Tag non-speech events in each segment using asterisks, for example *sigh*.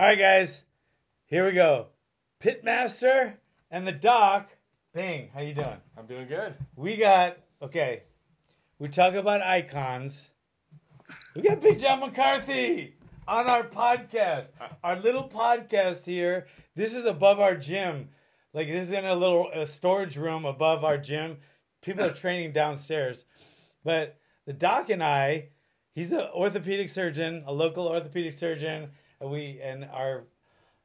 All right, guys, here we go. Pitmaster and the Doc. Bing, how you doing? I'm doing good. We got okay. We talk about icons. We got Big John McCarthy on our podcast, our little podcast here. This is above our gym. Like this is in a little a storage room above our gym. People are training downstairs, but the doc and I, he's an orthopedic surgeon, a local orthopedic surgeon, and we and our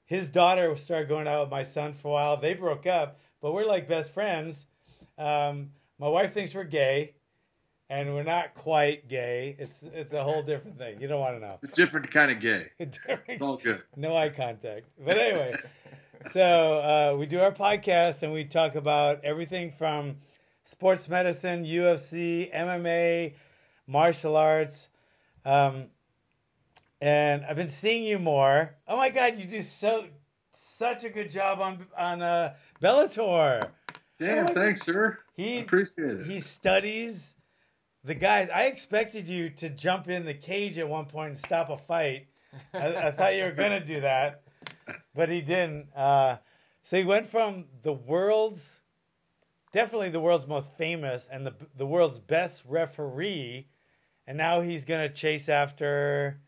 his daughter started going out with my son for a while. They broke up, but we're like best friends. Um, my wife thinks we're gay, and we're not quite gay. It's it's a whole different thing. You don't want to know. It's a different kind of gay. *laughs* Different- all good. no eye contact. But anyway, so uh, we do our podcast and we talk about everything from sports medicine, UFC, MMA, martial arts. Um, and I've been seeing you more. Oh my God, you do so such a good job on on uh, Bellator. Damn, Oh, thanks, sir. I He appreciate it. he studies the guys. I expected you to jump in the cage at one point and stop a fight. I, I thought you were gonna do that, but he didn't. Uh, so he went from the world's, definitely the world's most famous and the the world's best referee, and now he's gonna chase after.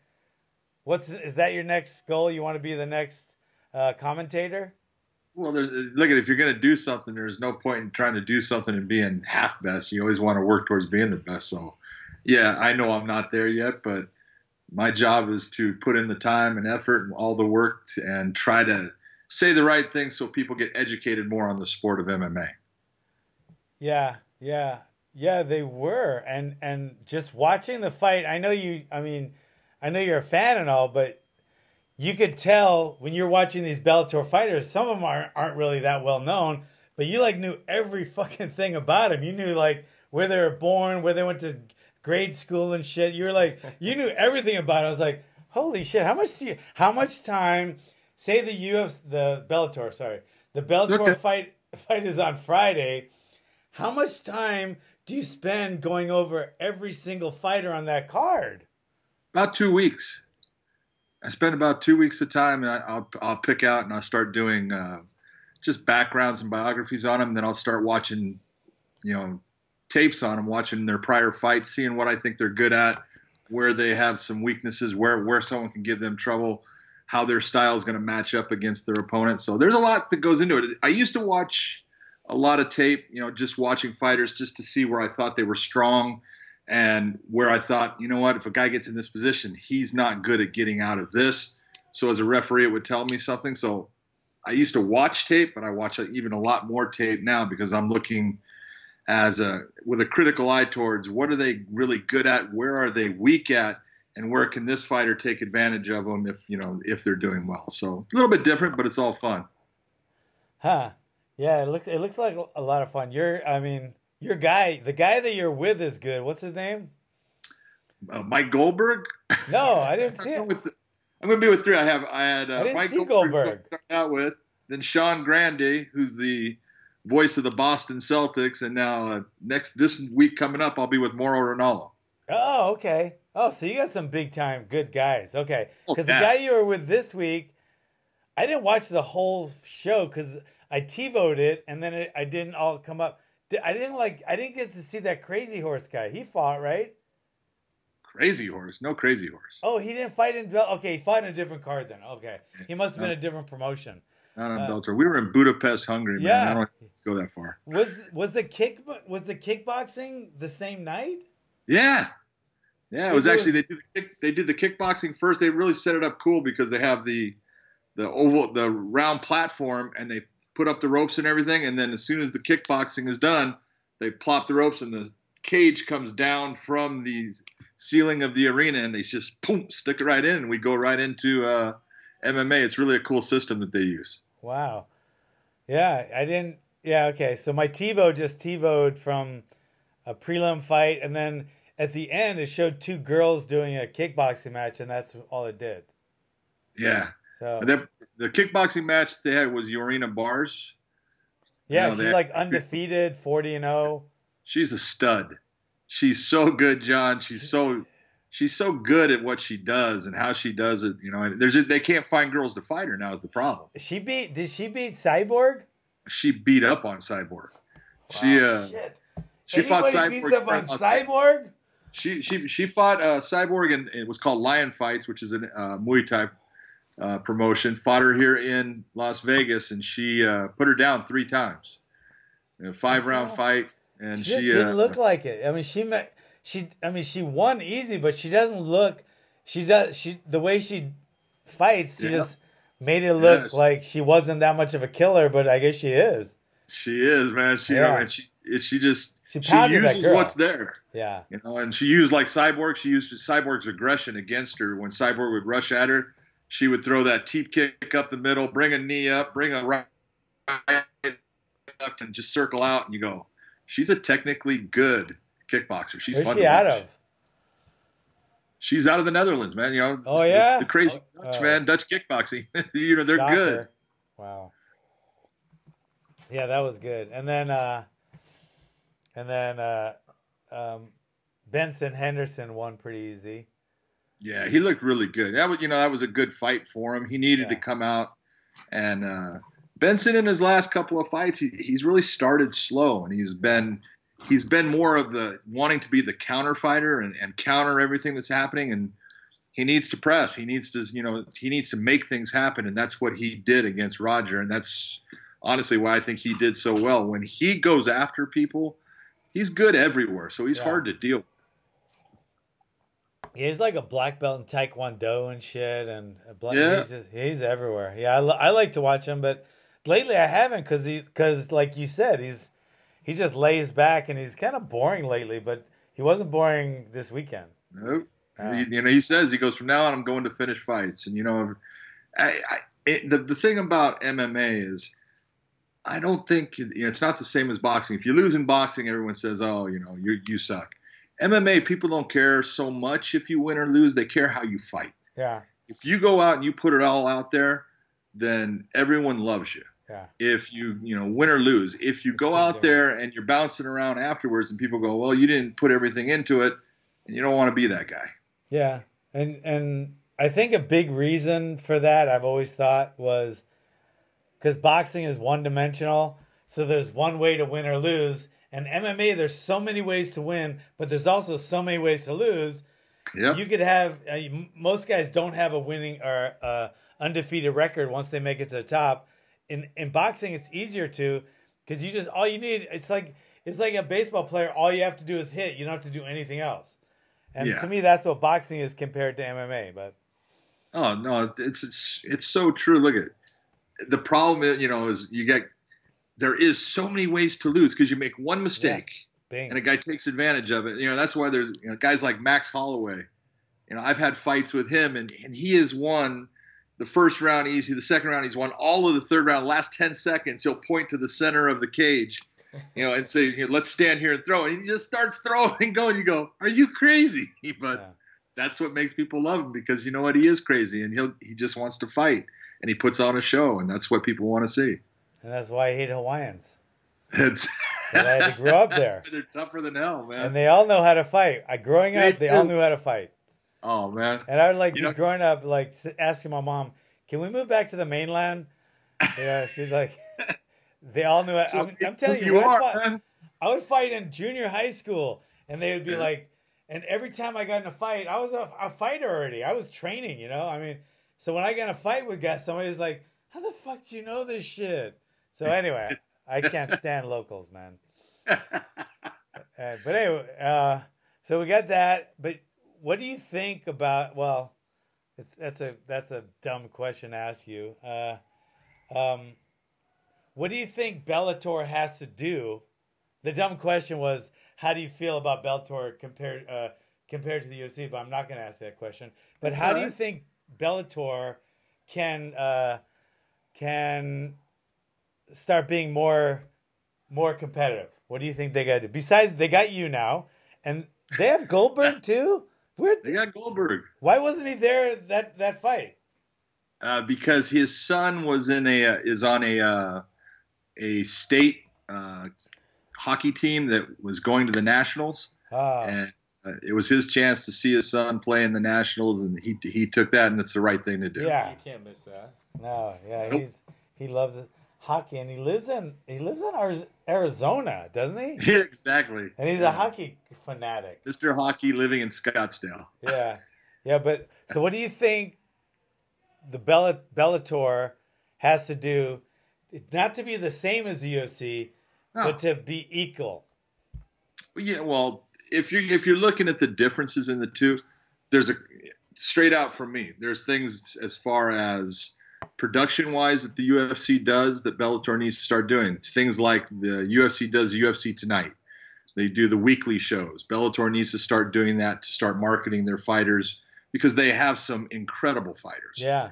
What's is that your next goal? You want to be the next uh, commentator? Well, there's look at if you're gonna do something, there's no point in trying to do something and being half best. You always want to work towards being the best. So, yeah, I know I'm not there yet, but my job is to put in the time and effort and all the work to, and try to say the right thing so people get educated more on the sport of MMA. Yeah, yeah, yeah. They were, and and just watching the fight. I know you. I mean, I know you're a fan and all, but you could tell when you're watching these Bellator fighters. Some of them aren't aren't really that well known, but you like knew every fucking thing about them. You knew like where they were born, where they went to grade school and shit. You were like, *laughs* you knew everything about it. I was like, holy shit! How much do you? How much time? Say the UFC, the Bellator. Sorry, the Bellator Okay. fight fight is on Friday. How much time do you spend going over every single fighter on that card? About two weeks. I spend about two weeks of time, and I, I'll I'll pick out and I'll start doing uh, just backgrounds and biographies on them. Then I'll start watching, you know, tapes on them, watching their prior fights, seeing what I think they're good at, where they have some weaknesses, where where someone can give them trouble, how their style is going to match up against their opponent. So there's a lot that goes into it. I used to watch a lot of tape, you know, just watching fighters just to see where I thought they were strong and where I thought, you know what, if a guy gets in this position, he's not good at getting out of this. So as a referee, it would tell me something. So I used to watch tape, but I watch even a lot more tape now because I'm looking as a with a critical eye towards what are they really good at, where are they weak at, and where can this fighter take advantage of them if you know if they're doing well. So a little bit different, but it's all fun. Huh? Yeah, it looks it looks like a lot of fun. You're, I mean, your guy, the guy that you're with is good. What's his name? Uh, Mike Goldberg. No, I didn't *laughs* see I'm it. with I'm going to be with three. I have I had uh, I Mike Goldberg, Goldberg. start out with, then Sean Grande, who's the voice of the Boston Celtics, and now uh, next this week coming up, I'll be with Mauro Ranallo. Oh, okay. Oh, so you got some big time good guys. Okay, Oh, because yeah. the guy you were with this week, I didn't watch the whole show because I TiVoed it and then it, I didn't all come up. I didn't like. I didn't get to see that crazy horse guy. He fought right. Crazy horse, no crazy horse. Oh, he didn't fight in. Okay, he fought in a different card then. Okay, he must have been a different promotion. Not on Uh. We were in Budapest, Hungary, man. Yeah. I don't go that far. Was was the kick was the kickboxing the same night? Yeah, yeah. It was- actually they did the kick, they did the kickboxing first. They really set it up cool because they have the the oval the round platform and they put up the ropes and everything. And then as soon as the kickboxing is done, they plop the ropes and the cage comes down from the ceiling of the arena and they just boom stick it right in and we go right into uh, MMA. It's really a cool system that they use. Wow. Yeah, I didn't. Yeah, okay. So my TiVo just TiVoed from a prelim fight, and then at the end it showed two girls doing a kickboxing match, and that's all it did. Yeah. So And the kickboxing match they had was Jorina Baars. yeah, no, she's like undefeated, forty and oh. zero. She's a stud. She's so good, John. She's so she's so good at what she does and how she does it. You know, and there's a, they can't find girls to fight her now is the problem. She beat. Did she beat Cyborg? She beat up on Cyborg. She Wow, uh, shit. she fought Cyborg. beats up on Cyborg? She she she fought uh, Cyborg and it was called Lion Fights, which is a uh, Muay Thai uh, promotion. Fought her here in Las Vegas, and she uh, put her down three times. In a five round fight, and She just she didn't uh, look like it. I mean, she met, she. I mean, she won easy, but she doesn't look. She does. She the way she fights, she Yeah. just made it look Yes. like she wasn't that much of a killer. But I guess she is. she is man. She Yeah. she she just She she uses what's there. Yeah, You know, and she used like Cyborg. She used Cyborg's aggression against her. When Cyborg would rush at her, she would throw that teep kick up the middle, bring a knee up, bring a right, left, and just circle out. And you go, she's a technically good kickboxer. She's where's she out of? She's out of the Netherlands, man. You know, Oh, the- yeah? the, crazy Oh, Dutch oh. man, Dutch kickboxing. *laughs* you know, they're Shocker. good. Wow. Yeah, that was good. And then, uh and then uh um Benson Henderson won pretty easy. Yeah, he looked really good. That was, you know, that was a good fight for him. He needed to come out, and uh, Benson in his last couple of fights, he, he's really started slow, and he's been he's been more of the wanting to be the counter fighter and, and counter everything that's happening, and he needs to press. He needs to, you know, he needs to make things happen, and that's what he did against Roger, and that's honestly why I think he did so well. When he goes after people, he's good everywhere, so he's Yeah. hard to deal. with. He's like a black belt in Taekwondo and shit, and black, Yeah. he's, just, he's everywhere. Yeah, I, I like to watch him, but lately I haven't because he because like you said, he's he just lays back and he's kind of boring lately. But he wasn't boring this weekend. Nope. Yeah. He- you know, he says he goes from now on. I'm going to finish fights, and you know, I, I it, the the thing about MMA is, I don't think you know, it's not the same as boxing. If you lose in boxing, everyone says, "Oh, you know, you you suck." MMA people don't care so much if you win or lose. They care how you fight. Yeah, If you go out and you put it all out there, then everyone loves you. yeah, If you you know win or lose, if you go out there and you're bouncing around afterwards, and people go, "Well, you didn't put everything into it," and you don't want to be that guy. yeah. And and I think a big reason for that I've always thought was because boxing is one dimensional. So there's one way to win or lose. And MMA, there's so many ways to win, but there's also so many ways to lose. Yep. You could have uh, most guys don't have a winning or uh, undefeated record once they make it to the top. In in boxing, it's easier to because you just all you need. It's like it's like a baseball player. All you have to do is hit. You don't have to do anything else. And Yeah. to me, that's what boxing is compared to MMA. But Oh no, it's it's it's so true. Look at the problem. is, You know, is you get there is so many ways to lose because you make one mistake bing, and a guy takes advantage of it. You know, that's why there's you know, guys like Max Holloway. You know, I've had fights with him, and and he has won the first round easy, the second round he's won all of the third round. Last ten seconds, he'll point to the center of the cage. You know, and say, you know, "Let's stand here and throw." And he just starts throwing and going. You go, "Are you crazy?" *laughs* But Yeah. that's what makes people love him because you know what he is crazy and he'll he just wants to fight and he puts on a show and that's what people want to see. And that's why I hate Hawaiians. It's, *laughs* I had to grow up there. They're tougher than hell, man. And they all know how to fight. I growing They up, they all knew how to fight. oh man, And I would like You be know- growing up, like asking my mom, "Can we move back to the mainland?" Yeah, she's like, *laughs* they all knew. It. I'm, I'm telling you, you when I fought-. I would fight in junior high school, and they would be Yeah. like, and every time I got in a fight, I was a, a fighter already. I was training, you know. I mean, so when I got in a fight with guys, somebody's like, "How the fuck do you know this shit?" So anyway, I can't stand locals, man. *laughs* Uh, but anyway, uh, so we got that. But what do you think about? Well, it's, that's a that's a dumb question to ask you. Uh, um, what do you think Bellator has to do? The dumb question was, how do you feel about Bellator compared uh, compared to the UFC? But I'm not going to ask that question. But how do you think Bellator can uh, can start being more more competitive? What do you think they got to do? Besides, they got you now, and they have *laughs* Goldberg too. Where? They got Goldberg Why wasn't he there that that fight? uh, because his son was in a uh, is on a uh, a state uh, hockey team that was going to the nationals, Oh, and it was his chance to see his son play in the Nationals, and he he took that, and it's the right thing to do. Yeah. You can't miss that. No, yeah, Nope. he's he loves hockey, and he lives in he lives in Arizona, doesn't he? *laughs* Yeah, exactly. And he's Yeah. a hockey fanatic. Mr. Hockey living in Scottsdale. Yeah, *laughs* yeah. But so, what do you think the Bella, Bellator has to do, not to be the same as the UFC, No. but to be equal? Yeah, well, if you're if you're looking at the differences in the two, there's a straight out from me. There's things as far as production wise that the UFC does that Bellator needs to start doing. Things like the UFC does UFC Tonight. They do the weekly shows. Bellator needs to start doing that to start marketing their fighters because they have some incredible fighters. Yeah,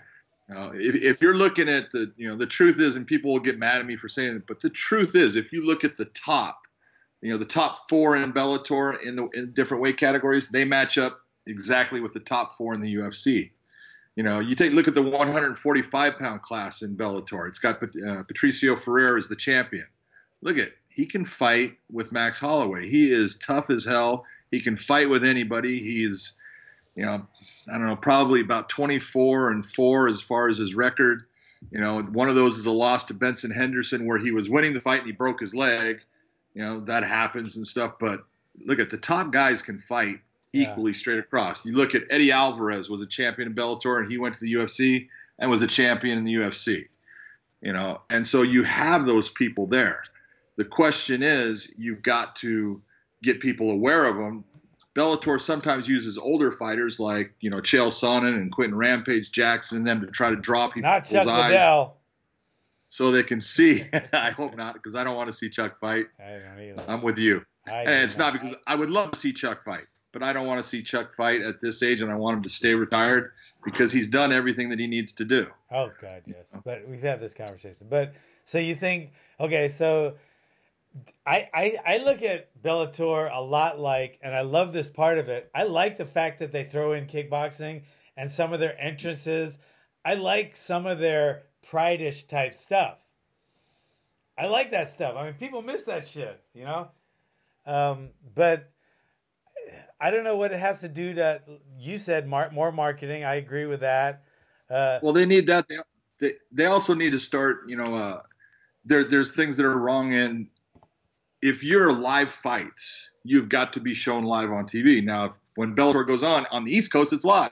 Uh, if, if you're looking at the, you know, the truth is, and people will get mad at me for saying it, but the truth is, if you look at the top, you know, the top four in Bellator in the in different weight categories, they match up exactly with the top four in the UFC. You know, you take look at the 145 pound class in Bellator. It's got uh, Patricio Freire as the champion. Look at he can fight with Max Holloway. He is tough as hell. He can fight with anybody. He's, you know, I don't know, probably about 24 and four as far as his record. You know, one of those is a loss to Benson Henderson where he was winning the fight and he broke his leg. You know, that happens and stuff. But look at the top guys can fight Yeah. equally straight across. You look at Eddie Alvarez was a champion in Bellator and he went to the UFC and was a champion in the UFC. You know, and so you have those people there. The question is, you've got to get people aware of them. Bellator sometimes uses older fighters like you know Chael Sonnen and Quinton Rampage Jackson and them to try to draw people's not Chuck eyes Liddell. so they can see. *laughs* I hope not, because I don't want to see Chuck fight. I don't either. I'm with you. I And it's not because I would love to see Chuck fight, but I don't want to see Chuck fight at this age, and I want him to stay retired because he's done everything that he needs to do. Oh God, yes. But we've had this conversation. But so you think okay, so I I I look at Bellator a lot like and I love this part of it. I like the fact that they throw in kickboxing and some of their entrances. I like some of their pride-ish type stuff. I like that stuff. I mean, people miss that shit, you know? Um, but I don't know what it has to do to you said mar- more marketing. I agree with that. Uh, Well, they need that. They, they, they also need to start, you know, uh, there, there's things that are wrong in if you're live fights, you've got to be shown live on TV. Now, if, when Bellator goes on, on the East Coast, it's live.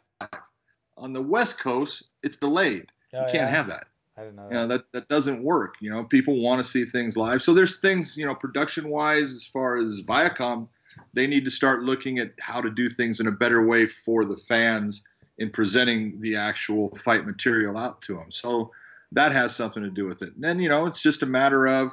On the West Coast, it's delayed. oh, you can't yeah? have that. I didn't know you know that. that that doesn't work you know people want to see things live so there's things you know production wise as far as viacom they need to start looking at how to do things in a better way for the fans in presenting the actual fight material out to them so that has something to do with it and then you know it's just a matter of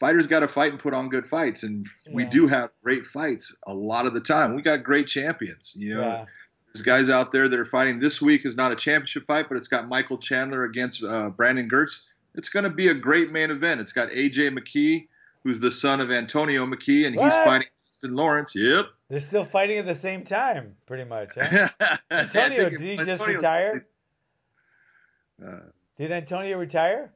fighters got to fight and put on good fights and we do have great fights a lot of the time we got great champions you know Yeah. there's guys out there that are fighting. This week is not a championship fight, but it's got Michael Chandler against uh, Brandon Girtz. It's going to be a great main event. It's got AJ McKee, who's the son of Antonio McKee, and he's fighting Justin Lawrence. Yep. They're still fighting at the same time, pretty much. Huh? *laughs* Antonio, did he just retire? Uh, Did Antonio retire?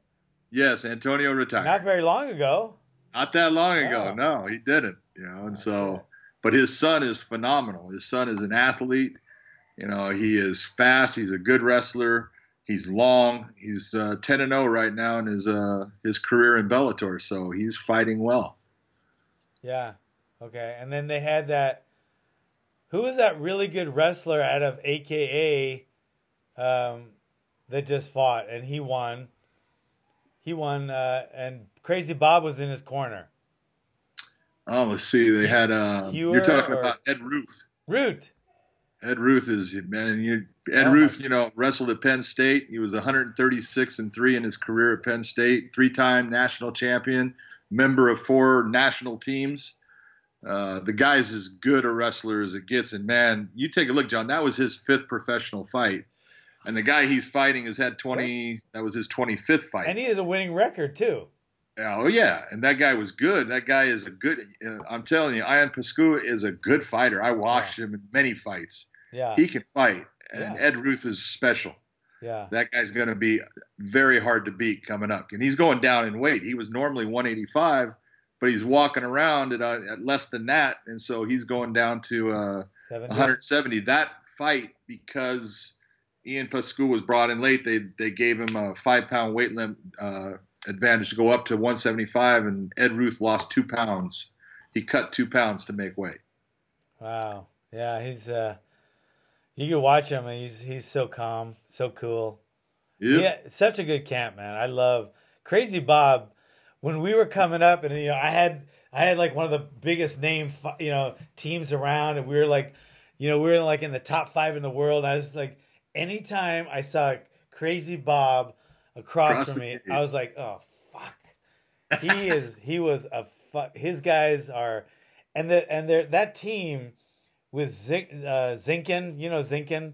yes, Antonio retired. Not very long ago. Not that long ago. Oh. No, he didn't. You know, and so, but his son is phenomenal. His son is an athlete. You know, he is fast. He's a good wrestler. He's long. He's uh, 10 and 0 right now in his uh, his career in Bellator. So he's fighting well. Yeah. Okay. And then they had that. Who was that really good wrestler out of AKA um, that just fought and he won? He won, uh, and Crazy Bob was in his corner. Oh, let's see. They had. Uh, Hewer you're talking or- about Ed Ruth. Root. Ed Ruth is man. You, Ed Oh, Ruth, you know, wrestled at Penn State. He was 136 and three in his career at Penn State. Three-time national champion, member of four national teams. Uh, the guy's as good a wrestler as it gets. And man, you take a look, John. That was his fifth professional fight, and the guy he's fighting has had 20. That was his 25th fight. And he has a winning record, too. Oh yeah, and that guy was good. That guy is a good. Uh, I'm telling you, Ion Pascu is a good fighter. I watched him in many fights. Yeah. He can fight, and Yeah. Ed Ruth is special. yeah. That guy's going to be very hard to beat coming up, and he's going down in weight. He was normally 185. But he's walking around at, uh, at less than that, and so he's going down to uh, 170. That fight because Ion Pascu was brought in late, they they gave him a five pound weight limit uh, advantage to go up to 175, and Ed Ruth lost two pounds. He cut two pounds to make weight. Wow. Yeah, he's uh you can watch him and he's he's so calm, so cool. Yep. Yeah, such a good camp, man. I love Crazy Bob. When we were coming up, and you know, I had I had like one of the biggest name, you know, teams around, and we were like, you know, we were like in the top five in the world. I was like, anytime I saw Crazy Bob across Across from me. I was like, oh fuck. He is he was a fuck. His guys are, and the and their that team with Zink, uh, Zinkin, you know Zinkin.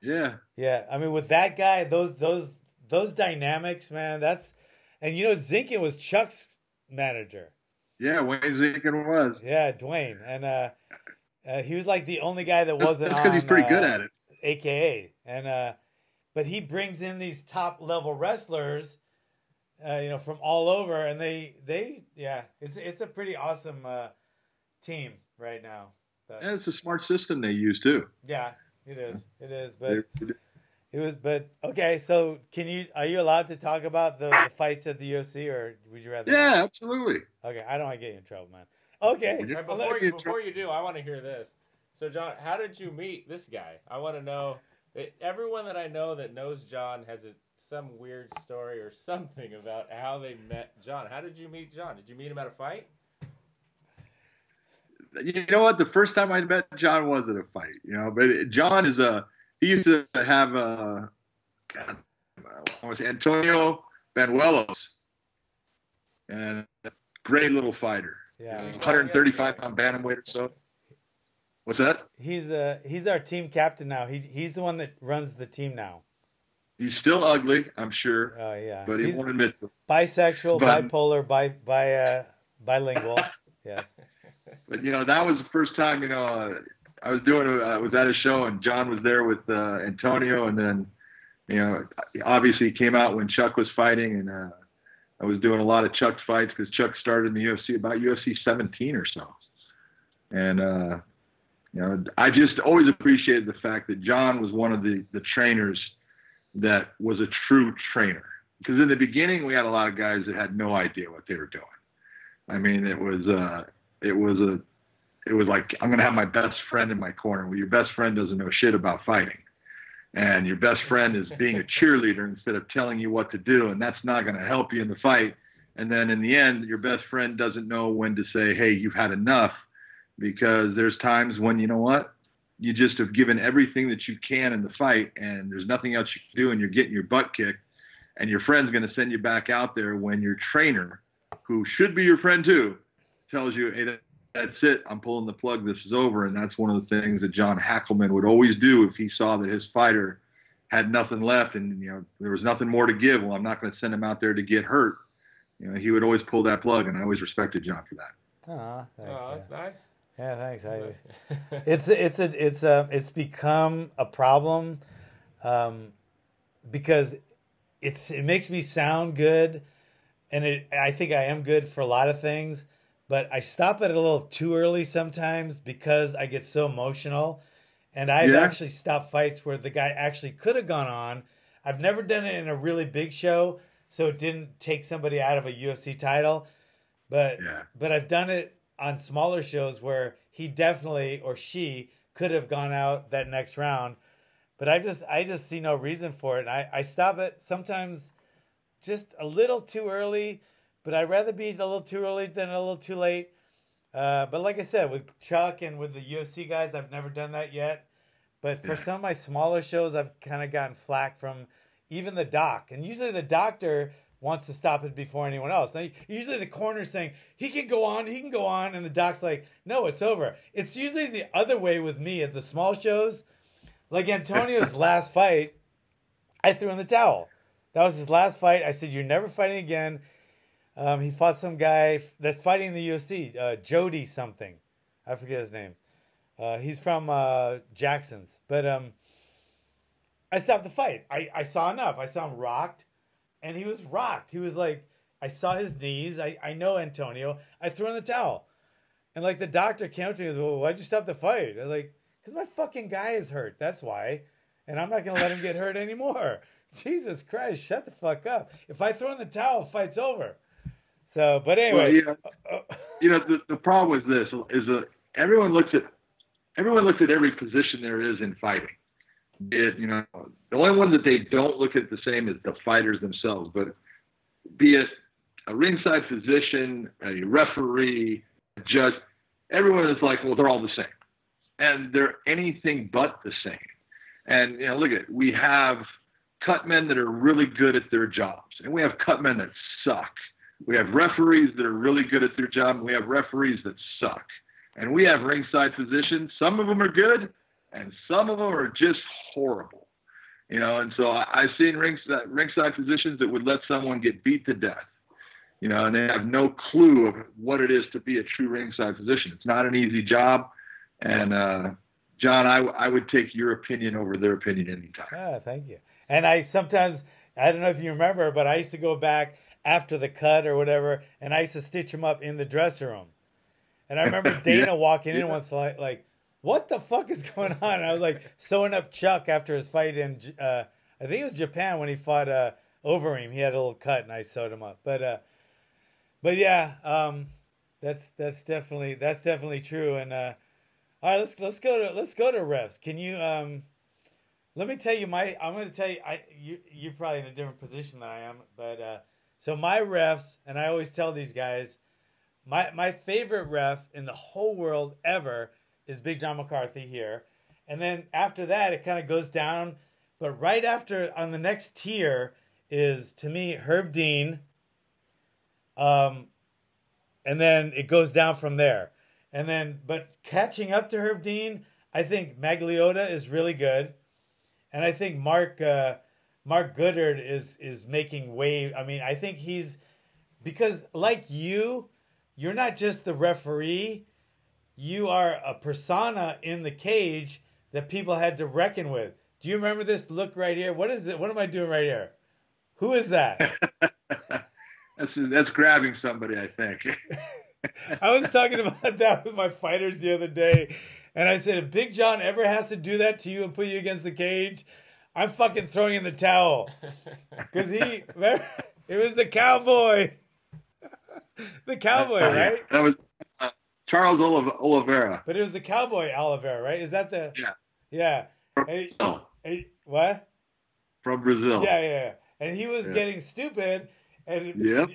Yeah. Yeah, I mean, with that guy, those those those dynamics, man. That's and you know, Zinkin was Chuck's manager. Yeah, Wayne Zinkin was. Yeah, Dwayne, and uh, uh he was like the only guy that wasn't. That's because he's pretty uh, good at it. AKA, and uh, but he brings in these top level wrestlers, uh, you know, from all over, and they they yeah, it's it's a pretty awesome uh, team right now. But, Yeah, it's a smart system they use too. yeah, it is, it is, but. They- It was, but okay. So, can you are you allowed to talk about the, the fights at the UFC, or would you rather? yeah, absolutely. Okay, I don't want to get you in trouble, man. Okay. When Right, before, you, before you do, I want to hear this. So, John, how did you meet this guy? I want to know. eh, Everyone that I know that knows John has a, some weird story or *laughs* something about how they met John. How did you meet John? Did you meet him at a fight? You know what? The first time I met John was at a fight. You know, but John is a he used to have a God, I was Antonio Banuelos, and a great little fighter. yeah, Uh, 135 pound bantamweight or so. What's that? he's uh he's our team captain now. He he's the one that runs the team now. He's still ugly, I'm sure, Oh yeah, but he he's won't admit to it. bisexual, but- bipolar, bi bi uh, bilingual. Yes. *laughs* But you know, that was the first time. You know, uh, I was doing. I was at a show, and John was there with uh, Antonio, and then, you know, obviously came out when Chuck was fighting, and uh, I was doing a lot of Chuck's fights because Chuck started in the UFC about UFC 17 or so, and uh, you know, I just always appreciated the fact that John was one of the the trainers that was a true trainer. Because in the beginning, we had a lot of guys that had no idea what they were doing. I mean, it was uh, it was a it was like I'm gonna have my best friend in my corner. Well, your best friend doesn't know shit about fighting, and your best friend is being a cheerleader instead of telling you what to do, and that's not gonna help you in the fight. And then in the end, your best friend doesn't know when to say, "Hey, you've had enough," because there's times when you know what, you just have given everything that you can in the fight, and there's nothing else you can do, and you're getting your butt kicked, and your friend's gonna send you back out there when your trainer, who should be your friend too, tells you, "Hey, that's it. I'm pulling the plug. This is over." And that's one of the things that John Hackleman would always do if he saw that his fighter had nothing left and you know there was nothing more to give. Well, I'm not going to send him out there to get hurt. You know, he would always pull that plug, and I always respected John for that. Aw, thank Oh, that's nice. Yeah, thanks. I, it's it's a it's a it's become a problem um, because it's it makes me sound good, and it I think I am good for a lot of things, but I stop it a little too early sometimes because I get so emotional, and I've Yeah. actually stopped fights where the guy actually could have gone on. I've never done it in a really big show, so it didn't take somebody out of a UFC title, but Yeah. but I've done it on smaller shows where he definitely or she could have gone out that next round. But I just I just see no reason for it. I, I stop it sometimes just a little too early, but I'd rather be a little too early than a little too late. Uh, but like I said, with Chuck and with the UFC guys, I've never done that yet. But for some of my smaller shows, I've kind of gotten flack from even the doc. And usually the doctor wants to stop it before anyone else. Now, usually the corner's saying, he can go on, he can go on. And the doc's like, no, it's over. It's usually the other way with me at the small shows. Like Antonio's *laughs* last fight, I threw in the towel. That was his last fight. I said, you're never fighting again. Um, he fought some guy that's fighting in the UFC, uh, Jody something. I forget his name. Uh, he's from uh, Jackson's. But um, I stopped the fight. I, I saw enough. I saw him rocked, and he was rocked. He was like, I saw his knees. I, I know Antonio. I threw in the towel. And like the doctor came up to me and goes, Well, why'd you stop the fight? I was like, Because my fucking guy is hurt. That's why. And I'm not gonna let him get hurt anymore. *laughs* Jesus Christ, shut the fuck up. If I throw in the towel, fight's over. So, but anyway, Well, you know, uh, *laughs* you know the, the problem with this is that everyone looks at everyone looks at every position there is in fighting. It, you know, the only one that they don't look at the same is the fighters themselves. But be it a ringside physician, a referee, a judge, everyone is like, well, they're all the same, and they're anything but the same. And you know, look at it. We have cut men that are really good at their jobs, and we have cut men that suck. We have referees that are really good at their job, and we have referees that suck. And we have ringside physicians. Some of them are good, and some of them are just horrible. You know, and so I, I've seen ringside, ringside physicians that would let someone get beat to death. You know, and they have no clue of what it is to be a true ringside physician. It's not an easy job, and uh, John, I, I would take your opinion over their opinion anytime. Ah, thank you. And I sometimes, I don't know if you remember, but I used to go back after the cut or whatever, and I used to stitch him up in the dressing room. And I remember *laughs* Dana Yeah. walking in Yeah. once, like, like, what the fuck is going on? And I was like sewing up Chuck after his fight in, uh, I think it was Japan when he fought uh, Overeem. He had a little cut, and I sewed him up. But, uh, but yeah, um, that's that's definitely that's definitely true. And uh, all right, let's let's go to let's go to refs. Can you um? Let me tell you my. I'm going to tell you. I you you're probably in a different position than I am, but uh, so my refs, and I always tell these guys, my my favorite ref in the whole world ever is Big John McCarthy here, and then after that it kind of goes down, but right after on the next tier is to me Herb Dean. Um, and then it goes down from there, and then but catching up to Herb Dean, I think Miragliotta is really good. And I think Mark uh, Mark Goodard is is making wave. I mean, I think he's because like you, you're not just the referee. You are a persona in the cage that people had to reckon with. Do you remember this look right here? What is it? What am I doing right here? Who is that? *laughs* that's that's grabbing somebody, I think. *laughs* I was talking about that with my fighters the other day, and I said if Big John ever has to do that to you and put you against the cage, I'm fucking throwing in the towel *laughs* because he *laughs* it was the cowboy, *laughs* the cowboy, right? That was uh, Charles Oliv- Oliveira. But it was the cowboy Oliveira, right? Is that the Yeah. yeah? From, Hey, Brazil. hey, what? From Brazil. Yeah, yeah, yeah. And he was Yeah. getting stupid, and Yep.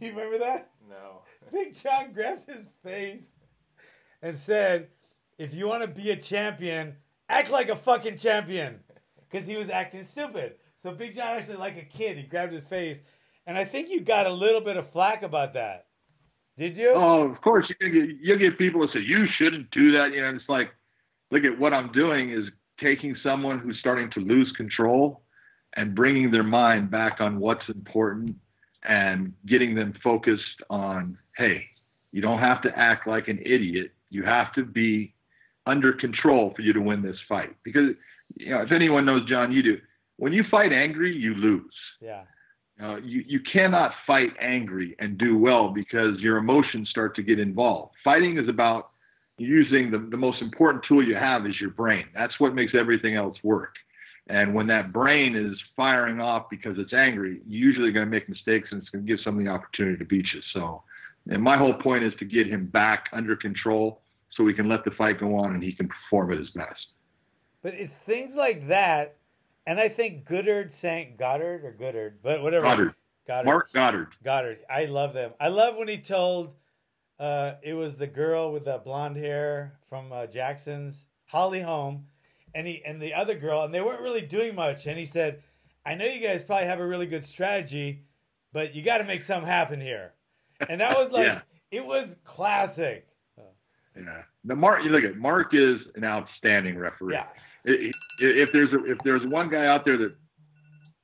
you remember that? No. Big John grabbed his face and said, "If you want to be a champion, act like a fucking champion," because he was acting stupid. So Big John actually, like a kid, he grabbed his face, and I think you got a little bit of flack about that. Did you? Oh, of course you're get you'll get people that say you shouldn't do that. You know, it's like, look at what I'm doing is taking someone who's starting to lose control and bringing their mind back on what's important and getting them focused on, hey, you don't have to act like an idiot. You have to be under control for you to win this fight. Because you know, if anyone knows John, you do. When you fight angry, you lose. Yeah. Uh, you, you cannot fight angry and do well because your emotions start to get involved. Fighting is about using the, the most important tool you have is your brain. That's what makes everything else work. And when that brain is firing off because it's angry, you're usually going to make mistakes and it's going to give someone the opportunity to beat you. So, and my whole point is to get him back under control so we can let the fight go on and he can perform at his best. But it's things like that, and I think Goodard saying Goddard or Goodard, but whatever. Goddard. Goddard. Mark Goddard. Goddard. I love them. I love when he told uh, it was the girl with the blonde hair from uh, Jackson's, Holly Holm, and he and the other girl, and they weren't really doing much. And he said, "I know you guys probably have a really good strategy, but you got to make something happen here." And that was *laughs* like Yeah. it was classic. Yeah. The Mark, you look at Mark is an outstanding referee. Yeah, If there's a, if there's one guy out there that,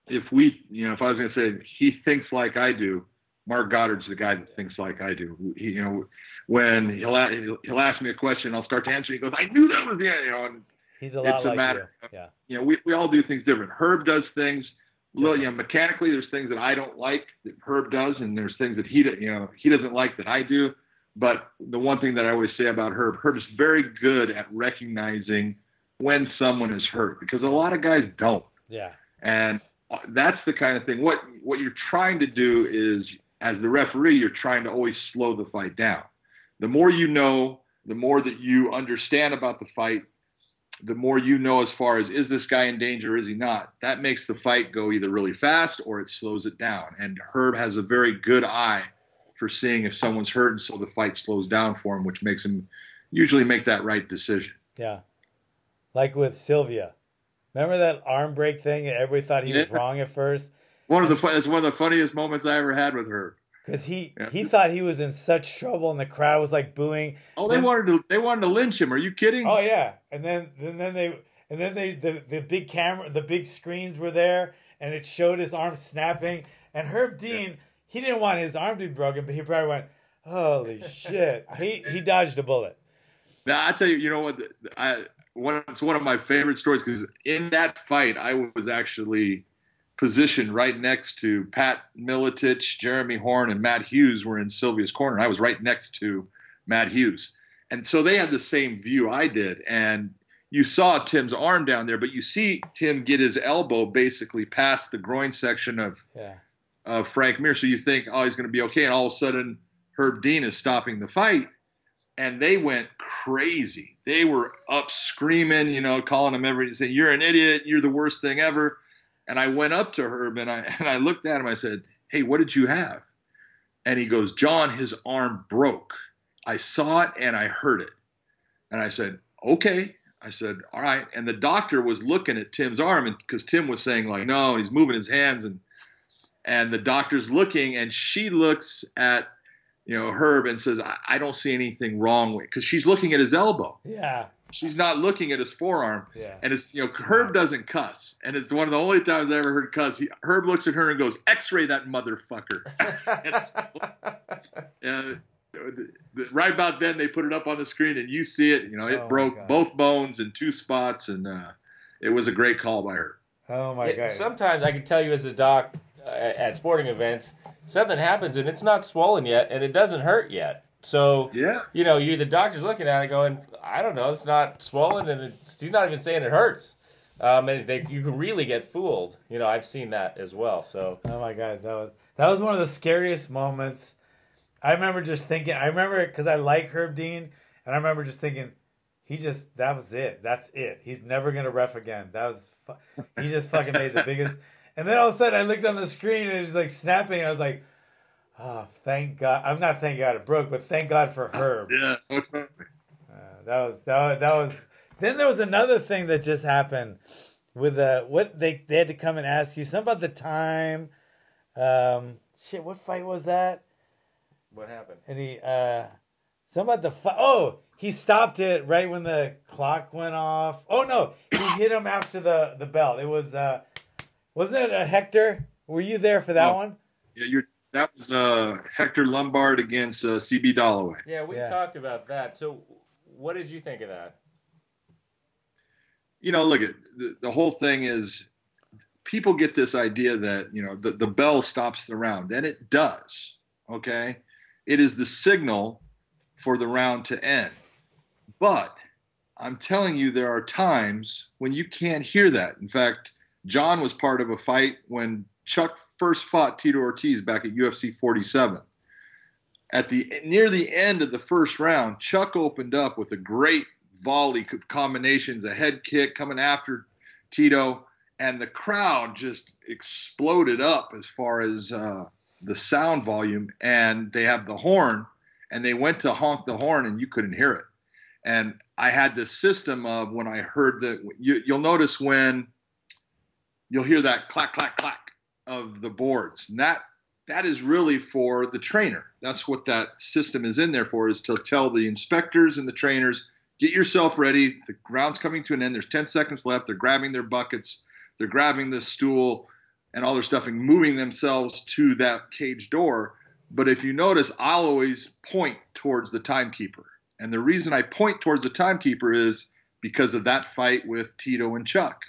if we, you know, if I was going to say he thinks like I do, Mark Goddard's the guy that thinks like I do. He, you know, when he'll he'll, he'll ask me a question, I'll start to answer. He goes, "I knew that was the," you know, and he's a It's lot a like matter you. Yeah, you know, we, we all do things different. Herb does things Little, you know, mechanically, there's things that I don't like that Herb does, and there's things that he, you know, he doesn't like that I do. But the one thing that I always say about Herb, Herb is very good at recognizing when someone is hurt because a lot of guys don't. Yeah. And uh, that's the kind of thing. What what you're trying to do is, as the referee, you're trying to always slow the fight down. The more you know, the more that you understand about the fight, the more you know as far as is this guy in danger, is he not? That makes the fight go either really fast or it slows it down. And Herb has a very good eye for seeing if someone's hurt, and so the fight slows down for him, which makes him usually make that right decision. Yeah. Like with Sylvia. Remember that arm break thing? Everybody thought he was wrong at first One of the it's one of the funniest moments I ever had with her. because he Yeah. he thought he was in such trouble, and the crowd was like booing. Oh, they Then- wanted to they wanted to lynch him. Are you kidding? Oh yeah, and then and then they and then they the, the big camera the big screens were there, and it showed his arm snapping. And Herb Dean he didn't want his arm to be broken, but he probably went, "Holy shit!" He he dodged a bullet. Now I tell you, you know what? I one it's one of my favorite stories because in that fight I was actually positioned right next to Pat Miletich, Jeremy Horn, and Matt Hughes were in Sylvia's corner. I was right next to Matt Hughes, and so they had the same view I did. And you saw Tim's arm down there, but you see Tim get his elbow basically past the groin section of Yeah, of Frank Mir. So you think, oh, he's going to be okay. And all of a sudden, Herb Dean is stopping the fight. And they went crazy. They were up screaming, you know, calling him every saying, You're an idiot. You're the worst thing ever. And I went up to Herb and I *laughs* and I looked at him. I said, Hey, what did you have? And he goes, John, his arm broke. I saw it and I heard it. And I said, Okay. I said, All right. And the doctor was looking at Tim's arm and because Tim was saying, like, no, he's moving his hands and and the doctor's looking and she looks at you know herb and says i, I don't see anything wrong with because she's looking at his elbow. Yeah, she's not looking at his forearm. Yeah. and it's you know herb doesn't cuss. And it's one of the only times i ever heard cuss. He, herb looks at her and goes x-ray that motherfucker. *laughs* It's- uh, the- the- right about then they put it up on the screen and you see it you know it Oh broke both bones in two spots and uh, it was a great call by her. Oh my Yeah, god. Sometimes I can tell you as a doc uh, at sporting events, something happens and it's not swollen yet and it doesn't hurt yet. So yeah you know, you the doctor's looking at it going, I don't know, it's not swollen and it's, he's not even saying it hurts. Um, and they, you can really get fooled. You know, I've seen that as well. So Oh my god, that was that was one of the scariest moments. I remember just thinking. I remember because I like Herb Dean, and I remember just thinking, he just that was it. That's it. He's never gonna ref again. That was fu- he just fucking made the biggest. And then all of a sudden, I looked on the screen and it was like snapping. I was like, oh, thank God. I'm not thank God it broke, but thank God for Herb. yeah Uh, that was that was, that was. Then there was another thing that just happened with uh what they they had to come and ask you something about the time. Um, shit, what fight was that? what happened? And he uh, something about the fi- oh he stopped it right when the clock went off. Oh no, he hit him after the the bell. It was uh, wasn't it a Hector? Were you there for that Oh. one? Yeah, you're. That was uh, Hector Lombard against uh, CB Dollaway. Yeah, we Yeah. talked about that. So what did you think of that? You know, look at the, the whole thing is people get this idea that you know the, the bell stops the round, and it does. Okay, it is the signal for the round to end. But I'm telling you, there are times when you can't hear that. In fact, John was part of a fight when Chuck first fought Tito Ortiz back at UFC 47. At the near the end of the first round, Chuck opened up with a great volley co- combinations, a head kick coming after Tito, and the crowd just exploded up as far as uh, the sound volume. And they have the horn, and they went to honk the horn, and you couldn't hear it. And I had this system of when I heard that you, you'll notice when you'll hear that clack clack clack of the boards, and that that is really for the trainer. That's what that system is in there for, is to tell the inspectors and the trainers, get yourself ready. The round's coming to an end. There's 10 seconds left. They're grabbing their buckets, they're grabbing the stool and all their stuff and moving themselves to that cage door. But if you notice, I'll always point towards the timekeeper. And the reason I point towards the timekeeper is because of that fight with Tito and Chuck.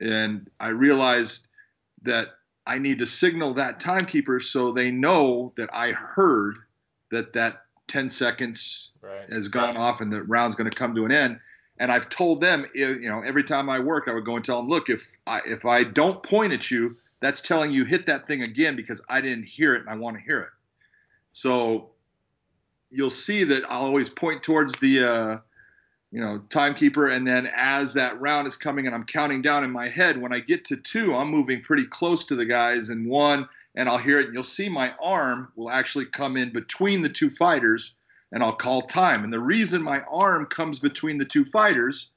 And I realized that I need to signal that timekeeper so they know that I heard that that 10 seconds Right. has gone off and the round's going to come to an end. And I've told them, you know, every time I work, I would go and tell them, look, if I if I don't point at you, that's telling you hit that thing again because I didn't hear it and I want to hear it. So you'll see that I'll always point towards the, uh, you know, timekeeper, and then as that round is coming and I'm counting down in my head, when I get to two, I'm moving pretty close to the guys, and one, and I'll hear it, and you'll see my arm will actually come in between the two fighters and I'll call time. And the reason my arm comes between the two fighters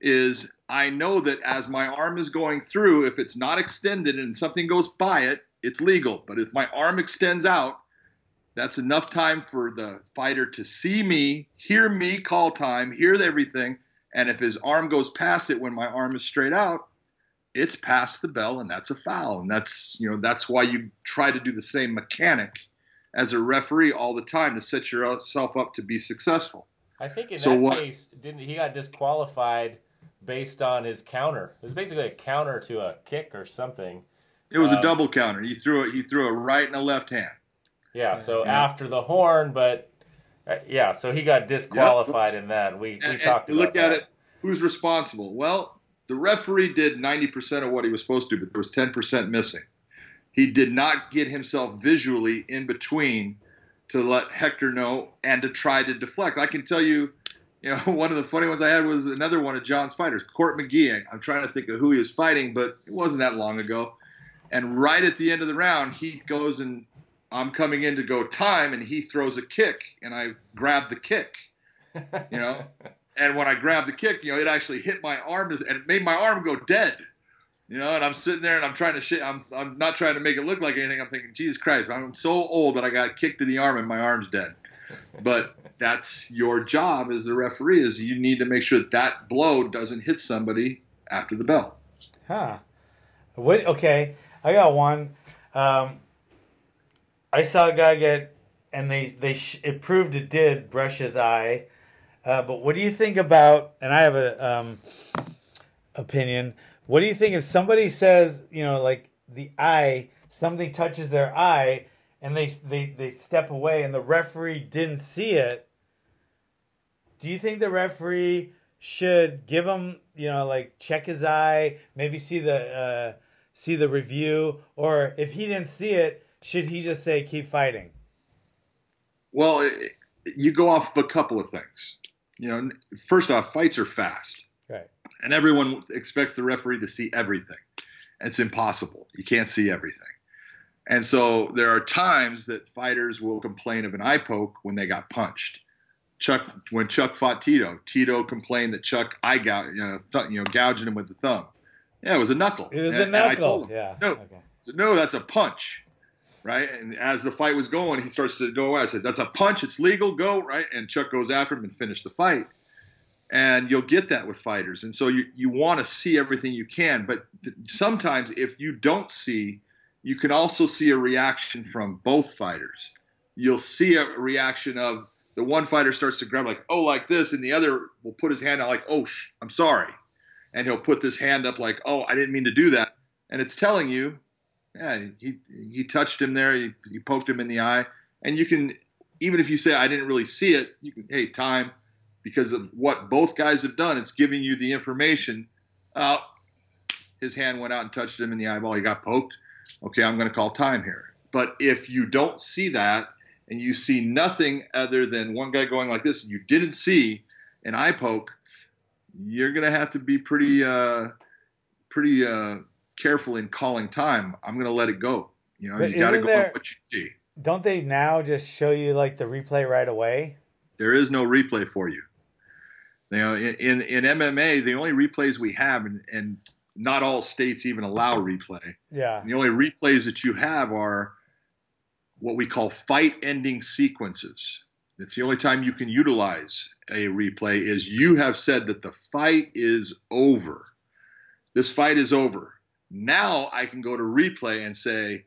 is I know that as my arm is going through, if it's not extended and something goes by it, it's legal. But if my arm extends out, that's enough time for the fighter to see me, hear me call time, hear everything. And if his arm goes past it when my arm is straight out, it's past the bell and that's a foul. And that's, you know, that's why you try to do the same mechanic as a referee all the time to set yourself up to be successful. I think in So that what- case, didn't he got disqualified based on his counter? It was basically a counter to a kick or something. It was Um, a double counter. He threw it. He threw a right and a left hand. Yeah. So Yeah. after the horn, but uh, yeah, so he got disqualified in that. We we And, and talked you about look at it. Who's responsible? Well, the referee did 90% of what he was supposed to, but there was 10% missing. He did not get himself visually in between to let Hector know and to try to deflect. I can tell you, you know, *laughs* one of the funny ones I had was another one of John's fighters, Court McGee. I'm trying to think of who he was fighting, but it wasn't that long ago. And right at the end of the round, he goes and I'm coming in to go time, and he throws a kick, and I grab the kick, you know. *laughs* and when I grabbed the kick, you know, it actually hit my arm, and it made my arm go dead. You know, and I'm sitting there and I'm trying to shit. I'm, I'm not trying to make it look like anything. I'm thinking, Jesus Christ, I'm so old that I got kicked in the arm and my arm's dead. But that's your job as the referee is you need to make sure that, that blow doesn't hit somebody after the bell. Huh. What? Okay, I got one. Um, I saw a guy get, and they they sh- it proved it did brush his eye. Uh, but what do you think about? And I have a um, opinion. What do you think if somebody says, you know, like the eye, something touches their eye, and they they they step away, and the referee didn't see it? Do you think the referee should give him, you know, like check his eye, maybe see the uh, see the review, or if he didn't see it, should he just say keep fighting? Well, it, you go off of a couple of things. You know, first off, fights are fast. Right. and everyone expects the referee to see everything. It's impossible. You can't see everything. And so there are times that fighters will complain of an eye poke when they got punched. Chuck, when Chuck fought Tito, Tito complained that Chuck eye gou- you know, th- you know, gouging him with the thumb. Yeah, it was a knuckle. It was And- the I knuckle. told him, Yeah. No. Okay. no, that's a punch, right? And as the fight was going, he starts to go away. I said, that's a punch. It's legal. Go right. And Chuck goes after him and finish the fight. And you'll get that with fighters. And so you you want to see everything you can, but th- sometimes if you don't see, you can also see a reaction from both fighters. You'll see a reaction of the one fighter starts to grab like oh like this, and the other will put his hand out like oh sh- I'm sorry, and he'll put this hand up like oh I didn't mean to do that, and it's telling you yeah, he he touched him there. He, he poked him in the eye, and you can even if you say I didn't really see it, you can hey time because of what both guys have done. It's giving you the information. Uh, his hand went out and touched him in the eyeball. He got poked. Okay, I'm going to call time here. But if you don't see that and you see nothing other than one guy going like this, and you didn't see an eye poke, you're going to have to be pretty uh, pretty. Uh, careful in calling time, I'm going to let it go. You know, But you got to go there- what you see. Don't they now just show you like the replay right away? There is no replay for you. You know, in, in, in MMA, the only replays we have, and, and not all states even allow replay. Yeah. The only replays that you have are what we call fight ending sequences. It's the only time you can utilize a replay is you have said that the fight is over. This fight is over. Now I can go to replay and say,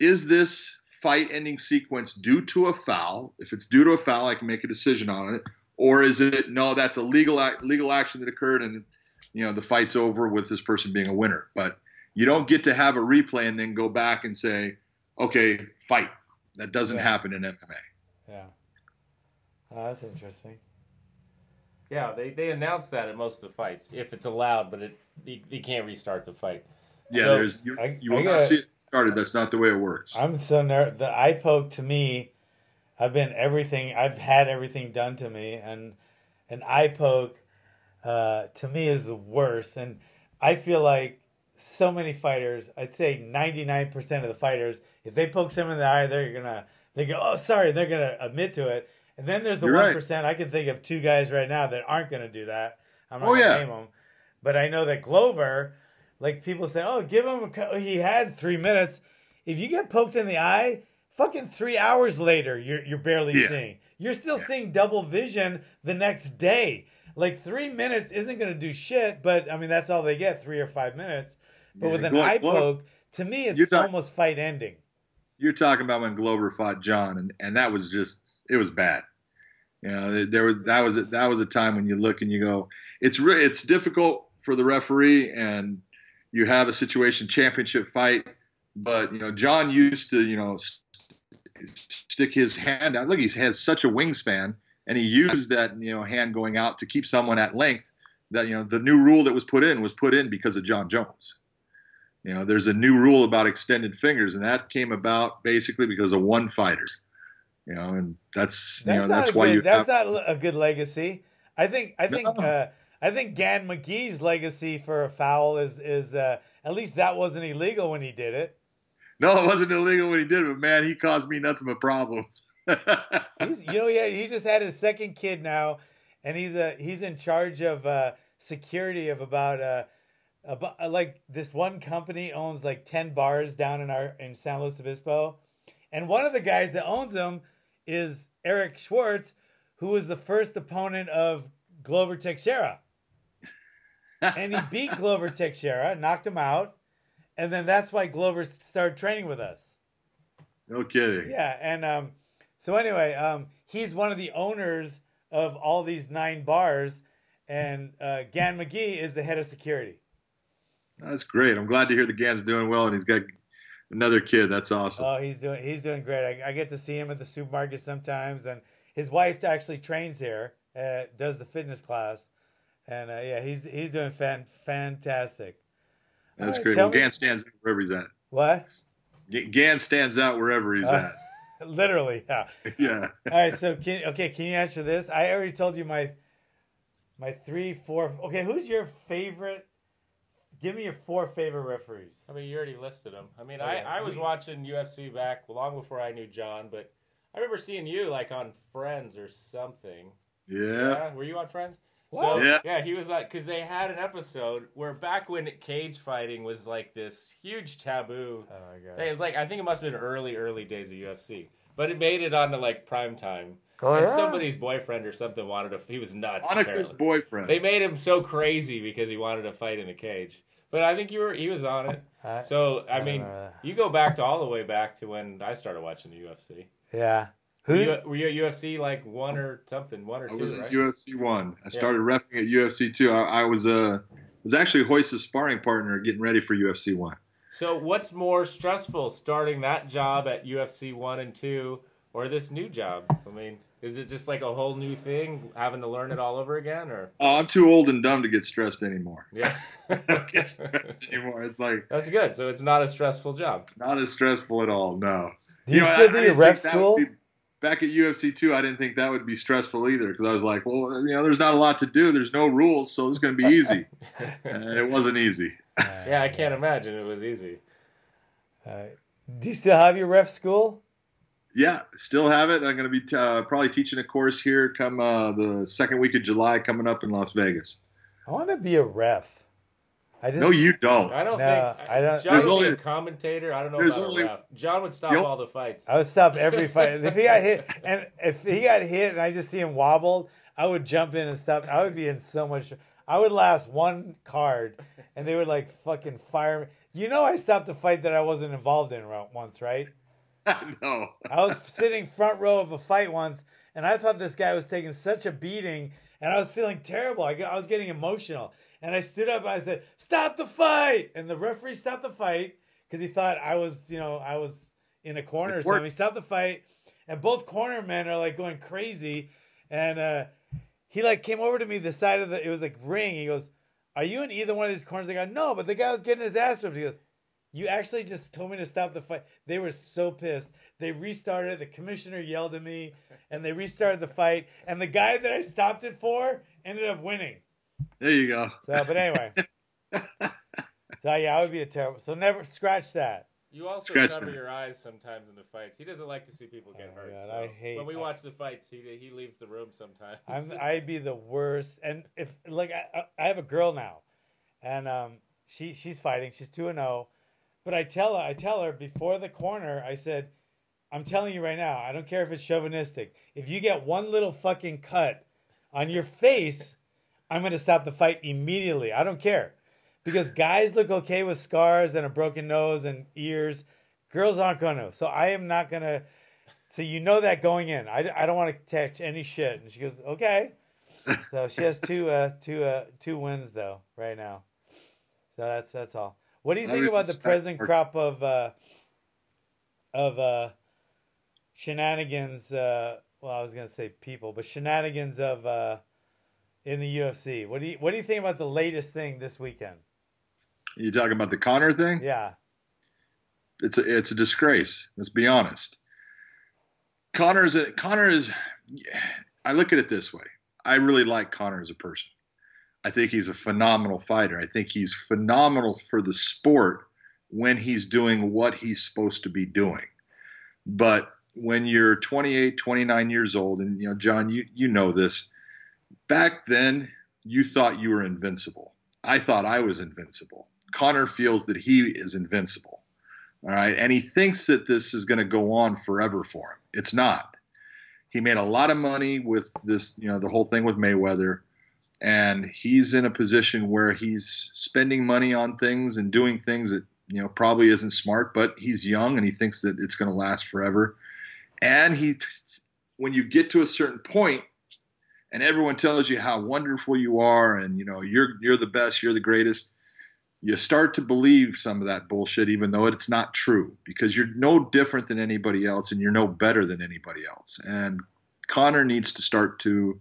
is this fight ending sequence due to a foul? If it's due to a foul, I can make a decision on it. Or is it no? That's a legal legal action that occurred, and you know the fight's over with this person being a winner. But You don't get to have a replay and then go back and say, okay, fight. That doesn't Yeah. happen in MMA. Yeah. Oh, that's interesting. Yeah, they, they announced that at most of the fights, if it's allowed, but it you, you can't restart the fight. Yeah, So, there's you, I- you will I not gotta- see it started. That's not the way it works. I'm so nervous. the eye poke to me. I've been everything. I've had everything done to me, and an eye poke uh, to me is the worst. And I feel like so many fighters. I'd say 99 percent of the fighters, if they poke someone in the eye, they're gonna they go, oh sorry, they're gonna admit to it. And then there's the one right. I can think of two guys right now that aren't gonna do that. I'm not Oh, gonna yeah. name them, but I know that Glover. Like people say, oh, give him. A, co- he had three minutes. If you get poked in the eye, fucking three hours later, you're you're barely Yeah. seeing. You're still seeing double vision the next day. Like three minutes isn't going to do shit, but I mean that's all they get, three or five minutes. But Yeah, with an Glo- eye poke, to me, it's talk- almost fight ending. You're talking about when Glover fought John, and, and that was just it was bad. You know, there was that was that was a time when you look and you go, it's re- it's difficult for the referee, and you have a situation championship fight, but you know John used to you know st- stick his hand out. Look, he has such a wingspan, and he used that you know hand going out to keep someone at length. That you know the new rule that was put in was put in because of John Jones. You know, there's a new rule about extended fingers, and that came about basically because of one fighter. You know, and that's, you That's know not that's a why good, you That's have, not a good legacy. I think. I think. No. Uh, I think Gan McGee's legacy for a foul is is uh, at least that wasn't illegal when he did it. no, it wasn't illegal when he did it, but man, he caused me nothing but problems. *laughs* He's, you know, yeah, he just had his second kid now, and he's a he's in charge of uh, security of about uh, about uh, like this one company owns like ten bars down in our in San Luis Obispo, and one of the guys that owns them is Eric Schwartz, who was the first opponent of Glover Teixeira, and he beat *laughs* Glover Teixeira, knocked him out, and then that's why Glover started training with us. no kidding. Yeah, and um, so anyway, um, he's one of the owners of all these nine bars, and uh, Gan McGee is the head of security. That's great. I'm glad to hear the Gan's doing well, and he's got another kid. That's awesome. Oh, he's doing he's doing great. I, I get to see him at the supermarket sometimes, and his wife actually trains here, uh, does the fitness class, and uh, yeah, he's he's doing fan, fantastic. that's right, great. Well, stands out wherever he's at. What? G- Gan stands out wherever he's Uh, *laughs* Literally, yeah. *laughs* Yeah. All right, so can okay, can you answer this? I already told you my my three, four. Okay, who's your favorite? Give me your four favorite referees. I mean, you already listed them. I mean, Okay, I, I was watching UFC back long before I knew John, but I remember seeing you like on Friends or something. Yeah. Were you on Friends? What? So, Yeah. yeah, he was like, because they had an episode where back when cage fighting was like this huge taboo. Oh my god! It was like I think it must have been early, early days of UFC, but it made it onto like prime time. Oh and yeah. somebody's boyfriend or something wanted to. He was nuts. Monica's apparently. boyfriend. They made him so crazy because he wanted to fight in the cage. But I think you were he was on it. I- So I don't mean, you go back to all the way back to when I started watching the UFC. yeah. Who? Were you, were you UFC like one or something, one or I two, was right? at UFC one. I started repping at UFC two. I, I was uh, was actually Royce's sparring partner getting ready for UFC one. So what's more stressful, starting that job at UFC one and two, or this new job? I mean, is it just like a whole new thing, having to learn it all over again, or Oh, I'm too old and dumb to get stressed anymore. yeah? *laughs* I don't get stressed anymore. It's like That's good. So it's not a stressful job. not as stressful at all. No. do you, know, still I- do I your ref think that would school? be- back at UFC two, I didn't think that would be stressful either because I was like, well, you know, there's not a lot to do. There's no rules, so it's going to be easy. *laughs* and it wasn't easy. yeah, I can't imagine it was easy. Uh, do you still have your ref school? Yeah, still have it. I'm going to be uh, probably teaching a course here come uh, the second week of July coming up in Las Vegas. I want to be a ref. I just No, you don't. I don't No, think I don't- John There's would only- be a commentator. I don't know there's about only- a ref. John would stop all the fights. I would stop every *laughs* fight. If he got hit, and if he got hit, and I just see him wobbled, I would jump in and stop. I would be in so much. I would last one card, and they would like fucking fire me. You know, I stopped a fight that I wasn't involved in once, right? *laughs* no. I was sitting front row of a fight once, and I thought this guy was taking such a beating, and I was feeling terrible. I, I was getting emotional, and I stood up. and I said, "Stop the fight!" And the referee stopped the fight because he thought I was, you know, I was in a corner or something. He stopped the fight, and both corner men are like going crazy, and uh, he like came over to me the side of the it was like ring. He goes, "Are you in either one of these corners?" I go, "No," but the guy was getting his ass ripped. He goes. You actually just told me to stop the fight. They were so pissed. They restarted. The commissioner yelled at me, and they restarted the fight. And the guy that I stopped it for ended up winning. There you go. So, but anyway. *laughs* so yeah, I would be a terrible. So never scratch that. You also Scratch cover that. your eyes sometimes in the fights. He doesn't like to see people get Oh, hurt. God, so I hate- when we I- watch the fights. He he leaves the room sometimes. I'm *laughs* I'd be the worst. And if like I, I- I have a girl now, and um she she's fighting. She's two and zero, but I tell her I tell her before the corner. I said, I'm telling you right now. I don't care if it's chauvinistic. If you get one little fucking cut on your face, I'm gonna stop the fight immediately. I don't care, because guys look okay with scars and a broken nose and ears. Girls aren't gonna. So I am not gonna. So you know that going in. I, I don't want to touch any shit. And she goes, okay. *laughs* So she has two uh two uh two wins though right now. So that's that's all. What do you think about the present crop of uh of uh shenanigans? Uh, well, I was gonna say people, but shenanigans of uh in the UFC. What do you what do you think about the latest thing this weekend? You talking about the Conor thing? Yeah, It's a it's a disgrace. Let's be honest. Conor's a, Conor is. I look at it this way. I really like Conor as a person. I think he's a phenomenal fighter. I think he's phenomenal for the sport when he's doing what he's supposed to be doing. But when you're 28, 29 years old, and you know, John, you you know this. Back then, you thought you were invincible. I thought I was invincible. Conor feels that he is invincible. All right. And he thinks that this is going to go on forever for him. It's not. He made a lot of money with this, you know, the whole thing with Mayweather. And he's in a position where he's spending money on things and doing things that, you know, probably isn't smart, but he's young and he thinks that it's going to last forever. And he, when you get to a certain point and everyone tells you how wonderful you are and, you know, you're, you're the best, you're the greatest, you start to believe some of that bullshit, even though it's not true, because you're no different than anybody else and you're no better than anybody else. And Conor needs to start to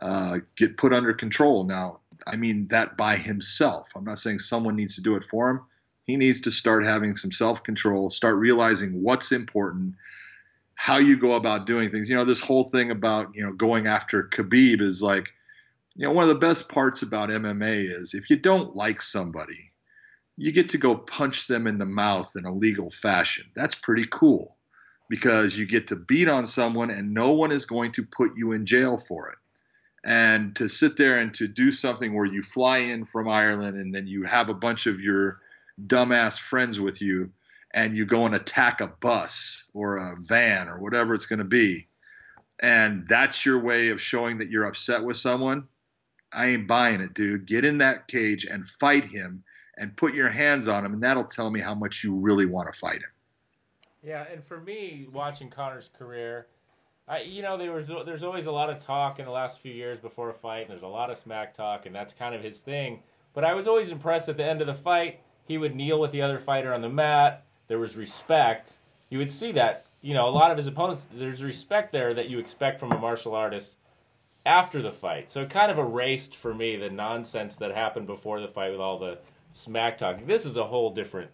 uh, get put under control. Now, I mean that by himself. I'm not saying someone needs to do it for him. He needs to start having some self control, start realizing what's important, how you go about doing things. You know, this whole thing about, you know, going after Khabib is like, you know, one of the best parts about MMA is if you don't like somebody, you get to go punch them in the mouth in a legal fashion. That's pretty cool because you get to beat on someone and no one is going to put you in jail for it. And to sit there and to do something where you fly in from Ireland and then you have a bunch of your dumbass friends with you and you go and attack a bus or a van or whatever it's going to be. And that's your way of showing that you're upset with someone. I ain't buying it, dude. Get in that cage and fight him and put your hands on him, and that'll tell me how much you really want to fight him. Yeah, and for me, watching Conor's career, I you know there was there's always a lot of talk in the last few years before a fight, and there's a lot of smack talk, and that's kind of his thing. But I was always impressed at the end of the fight, he would kneel with the other fighter on the mat. There was respect. You would see that. You know, a lot of his opponents, there's respect there that you expect from a martial artist after the fight. So it kind of erased for me the nonsense that happened before the fight with all the smack talk. This is a whole different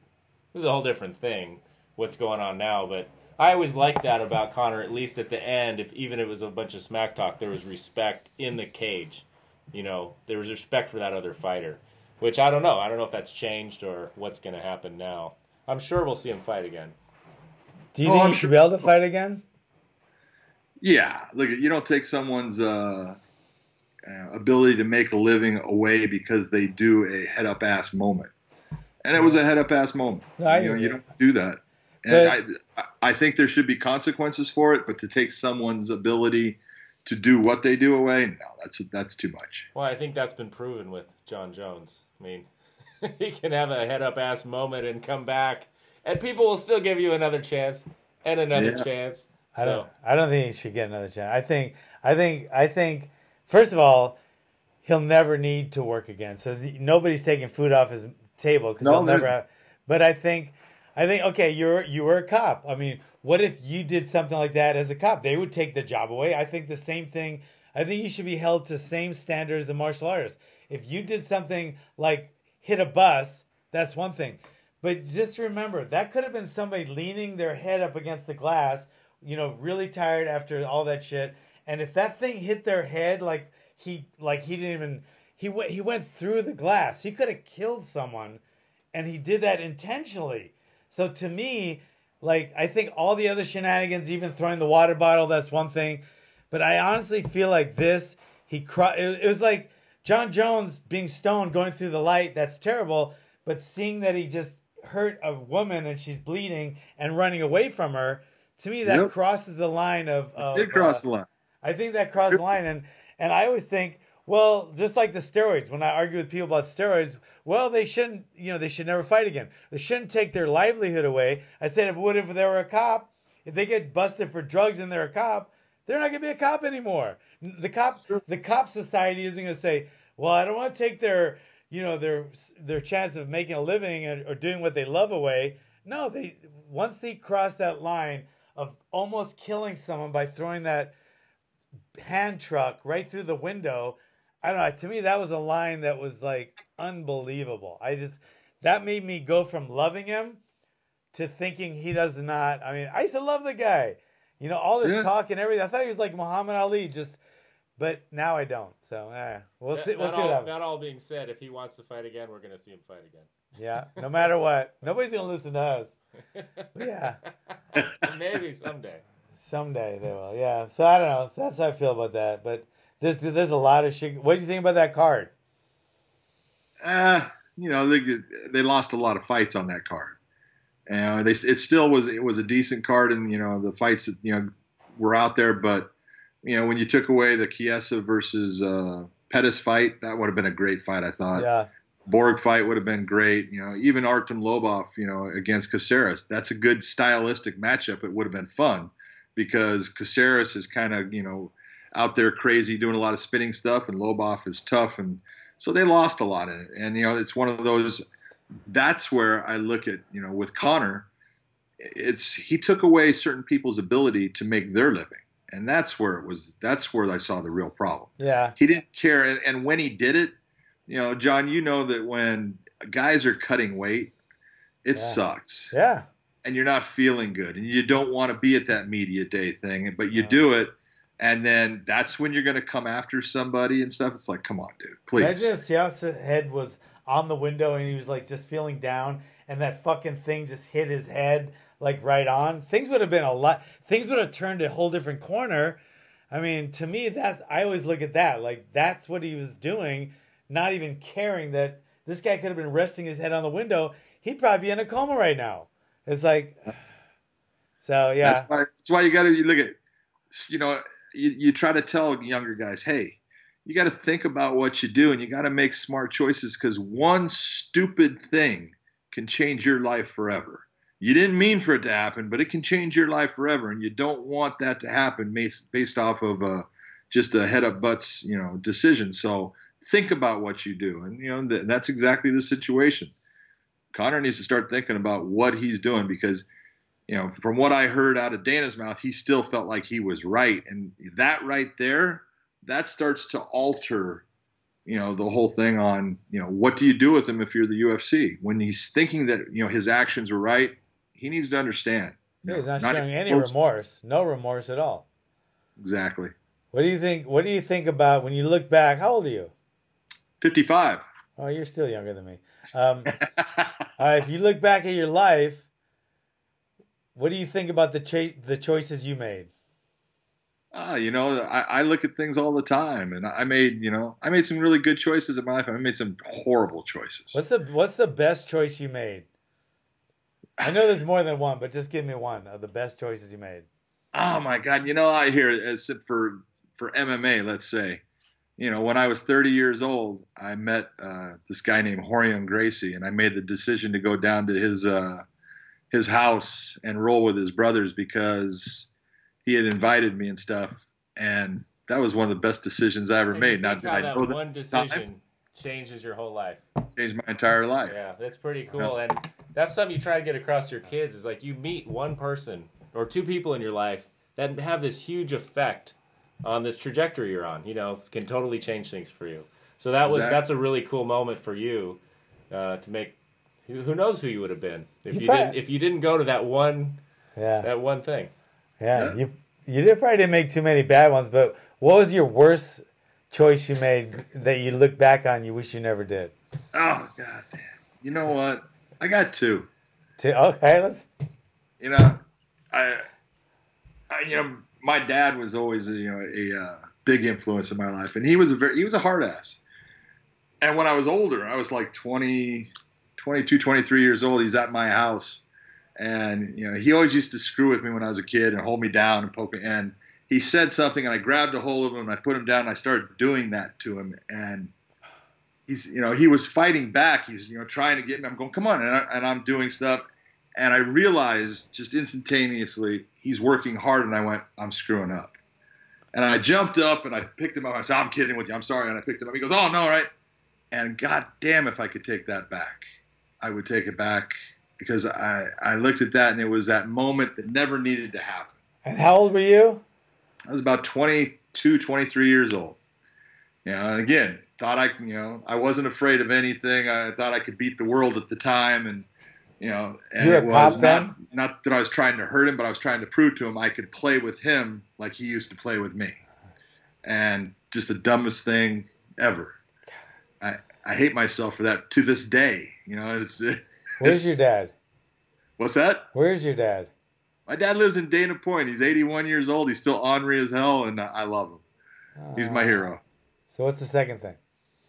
this is a whole different thing what's going on now, but I always liked that about Conor at least at the end if even if it was a bunch of smack talk there was respect in the cage. You know, there was respect for that other fighter, which I don't know. I don't know if that's changed or what's going to happen now. I'm sure we'll see him fight again. Do you Oh, think I'm he should sure- be able to fight again? Yeah, look, you don't take someone's uh, uh, ability to make a living away because they do a head up ass moment, and it was a head up ass moment. No, you, know, you don't do that, and I, I think there should be consequences for it. But to take someone's ability to do what they do away, no, that's that's too much. Well, I think that's been proven with John Jones. I mean, *laughs* he can have a head up ass moment and come back, and people will still give you another chance and another Yeah. chance. I don't. I don't think he should get another chance. I think. I think. I think first of all, he'll never need to work again. So nobody's taking food off his table because No, he'll never have. But I think, I think, okay, you're you were a cop. I mean, what if you did something like that as a cop? They would take the job away. I think the same thing. I think you should be held to same standards as martial artists. If you did something like hit a bus, that's one thing. But just remember, that could have been somebody leaning their head up against the glass, you know, really tired after all that shit. And if that thing hit their head, like he, like he didn't even, he went, he went through the glass. He could have killed someone, and he did that intentionally. So to me, like I think all the other shenanigans, even throwing the water bottle, that's one thing. But I honestly feel like this, he cro- it, it was like John Jones being stoned going through the light. That's terrible. But seeing that he just hurt a woman and she's bleeding and running away from her, to me that Yep. crosses the line of. of Did cross uh, the line. I think that crossed the line, and and I always think, well, just like the steroids. When I argue with people about steroids, well, they shouldn't, you know, they should never fight again. They shouldn't take their livelihood away. I said, if what if they were a cop? If they get busted for drugs and they're a cop, they're not gonna be a cop anymore. The cop, the cop society isn't gonna say, well, I don't want to take their, you know, their their chance of making a living and, or doing what they love away. No, they once they cross that line of almost killing someone by throwing that hand truck right through the window. I don't know. To me, that was a line that was like unbelievable. I just that made me go from loving him to thinking he does not. I mean, I used to love the guy. You know, all this Yeah. talk and everything. I thought he was like Muhammad Ali, just. But now I don't. So eh, we'll see. We'll not, see what all, happens. not all being said, if he wants to fight again, we're going to see him fight again. Yeah, no matter what, nobody's gonna listen to us. *laughs* Yeah. Maybe someday. Someday they will. Yeah. So I don't know. That's how I feel about that. But there's there's a lot of shit. What do you think about that card? uh, you know, they they lost a lot of fights on that card. And they it still was it was a decent card, and you know the fights that you know were out there, but you know when you took away the Chiesa versus uh, Pettis fight, that would have been a great fight. I thought. yeah. Borg fight would have been great. You know, even Artem Lobov, you know, against Caceres, that's a good stylistic matchup. It would have been fun because Caceres is kind of, you know, out there crazy doing a lot of spinning stuff, and Lobov is tough, and so they lost a lot in it. And you know, it's one of those. That's where I look at, you know, with Conor, it's he took away certain people's ability to make their living, and that's where it was. That's where I saw the real problem Yeah. he didn't care and, and when he did it you know john you know that when guys are cutting weight it Yeah. sucks Yeah. and you're not feeling good and you don't want to be at that media day thing but you No. do it and then that's when you're going to come after somebody and stuff it's like come on dude please Imagine if Seattle's head was on the window and he was like just feeling down, and that fucking thing just hit his head like right on. Things would have been a lot. Things would have turned a whole different corner. I mean, to me, that's I always look at that like that's what he was doing, not even caring that this guy could have been resting his head on the window. He'd probably be in a coma right now. It's like, *sighs* so yeah, that's why that's why you got to you look at you know you, you try to tell younger guys hey you got to think about what you do and you got to make smart choices because one stupid thing can change your life forever. You didn't mean for it to happen but it can change your life forever and you don't want that to happen based, off of uh, just a head up butts you know decision. So think about what you do and you know th- that's exactly the situation. Conor needs to start thinking about what he's doing because you know, from what I heard out of Dana's mouth, he still felt like he was right. And that right there, that starts to alter, you know, the whole thing on, you know, what do you do with him if you're the UFC? When he's thinking that, you know, his actions were right, he needs to understand. Yeah, he's not, Not showing any close. remorse, no remorse at all. Exactly. What do you think? What do you think about when you look back? How old are you? 55. Oh, you're still younger than me. Um, *laughs* all right, if you look back at your life, what do you think about the cha- the choices you made? Ah, you know, I, I look at things all the time, and I made, you know, I made some really good choices in my life. I made some horrible choices. What's the What's the best choice you made? I know there's more than one, but just give me one of the best choices you made. Oh my God! You know, I hear as for for MMA, let's say, you know, when I was 30 years old, I met uh, this guy named Rorion Gracie, and I made the decision to go down to his uh, his house and roll with his brothers because he had invited me and stuff. And that was one of the best decisions I ever made. Now, did I that know that one decision changes your whole life. changed my entire life? Yeah, that's pretty cool, and that's something you try to get across to your kids. Is like you meet one person or two people in your life that have this huge effect on this trajectory you're on. You know, can totally change things for you. So that was Exactly. that's a really cool moment for you uh, to make. Who, who knows who you would have been if You you, didn't if you didn't go to that one Yeah. that one thing. Yeah, Yeah. you you did probably didn't make too many bad ones, but what was your worst choice you made that you look back on you wish you never did? Oh god damn. You know what? I got two. Two. okay, let's. You know, I, I you know, my dad was always a, you know a uh, big influence in my life, and he was a very he was a hard ass. And when I was older, I was like 20, 22, 23 years old. He's at my house, and you know he always used to screw with me when I was a kid and hold me down and poke me. And he said something, and I grabbed a hold of him and I put him down. and I started doing that to him, and he's you know he was fighting back. He's you know trying to get me. I'm going, come on, and, I, and I'm doing stuff. And I realized just instantaneously he's working hard, and I went, I'm screwing up. And I jumped up and I picked him up. I said, I'm kidding with you. I'm sorry. And I picked him up. He goes, Oh no, right? And god damn, if I could take that back, I would take it back because I I looked at that and it was that moment that never needed to happen. And how old were you? I was about 22, 23 years old. You know, and again, thought I, you know, I wasn't afraid of anything. I thought I could beat the world at the time, and you know, and You it was not not that I was trying to hurt him, but I was trying to prove to him I could play with him like he used to play with me, and just the dumbest thing ever. I I hate myself for that to this day. You know, it's Where's it's- your dad? what's that? Where's your dad? My dad lives in Dana Point. He's 81 years old. He's still ornery as hell, and I love him. He's my Uh, hero. So what's the second thing?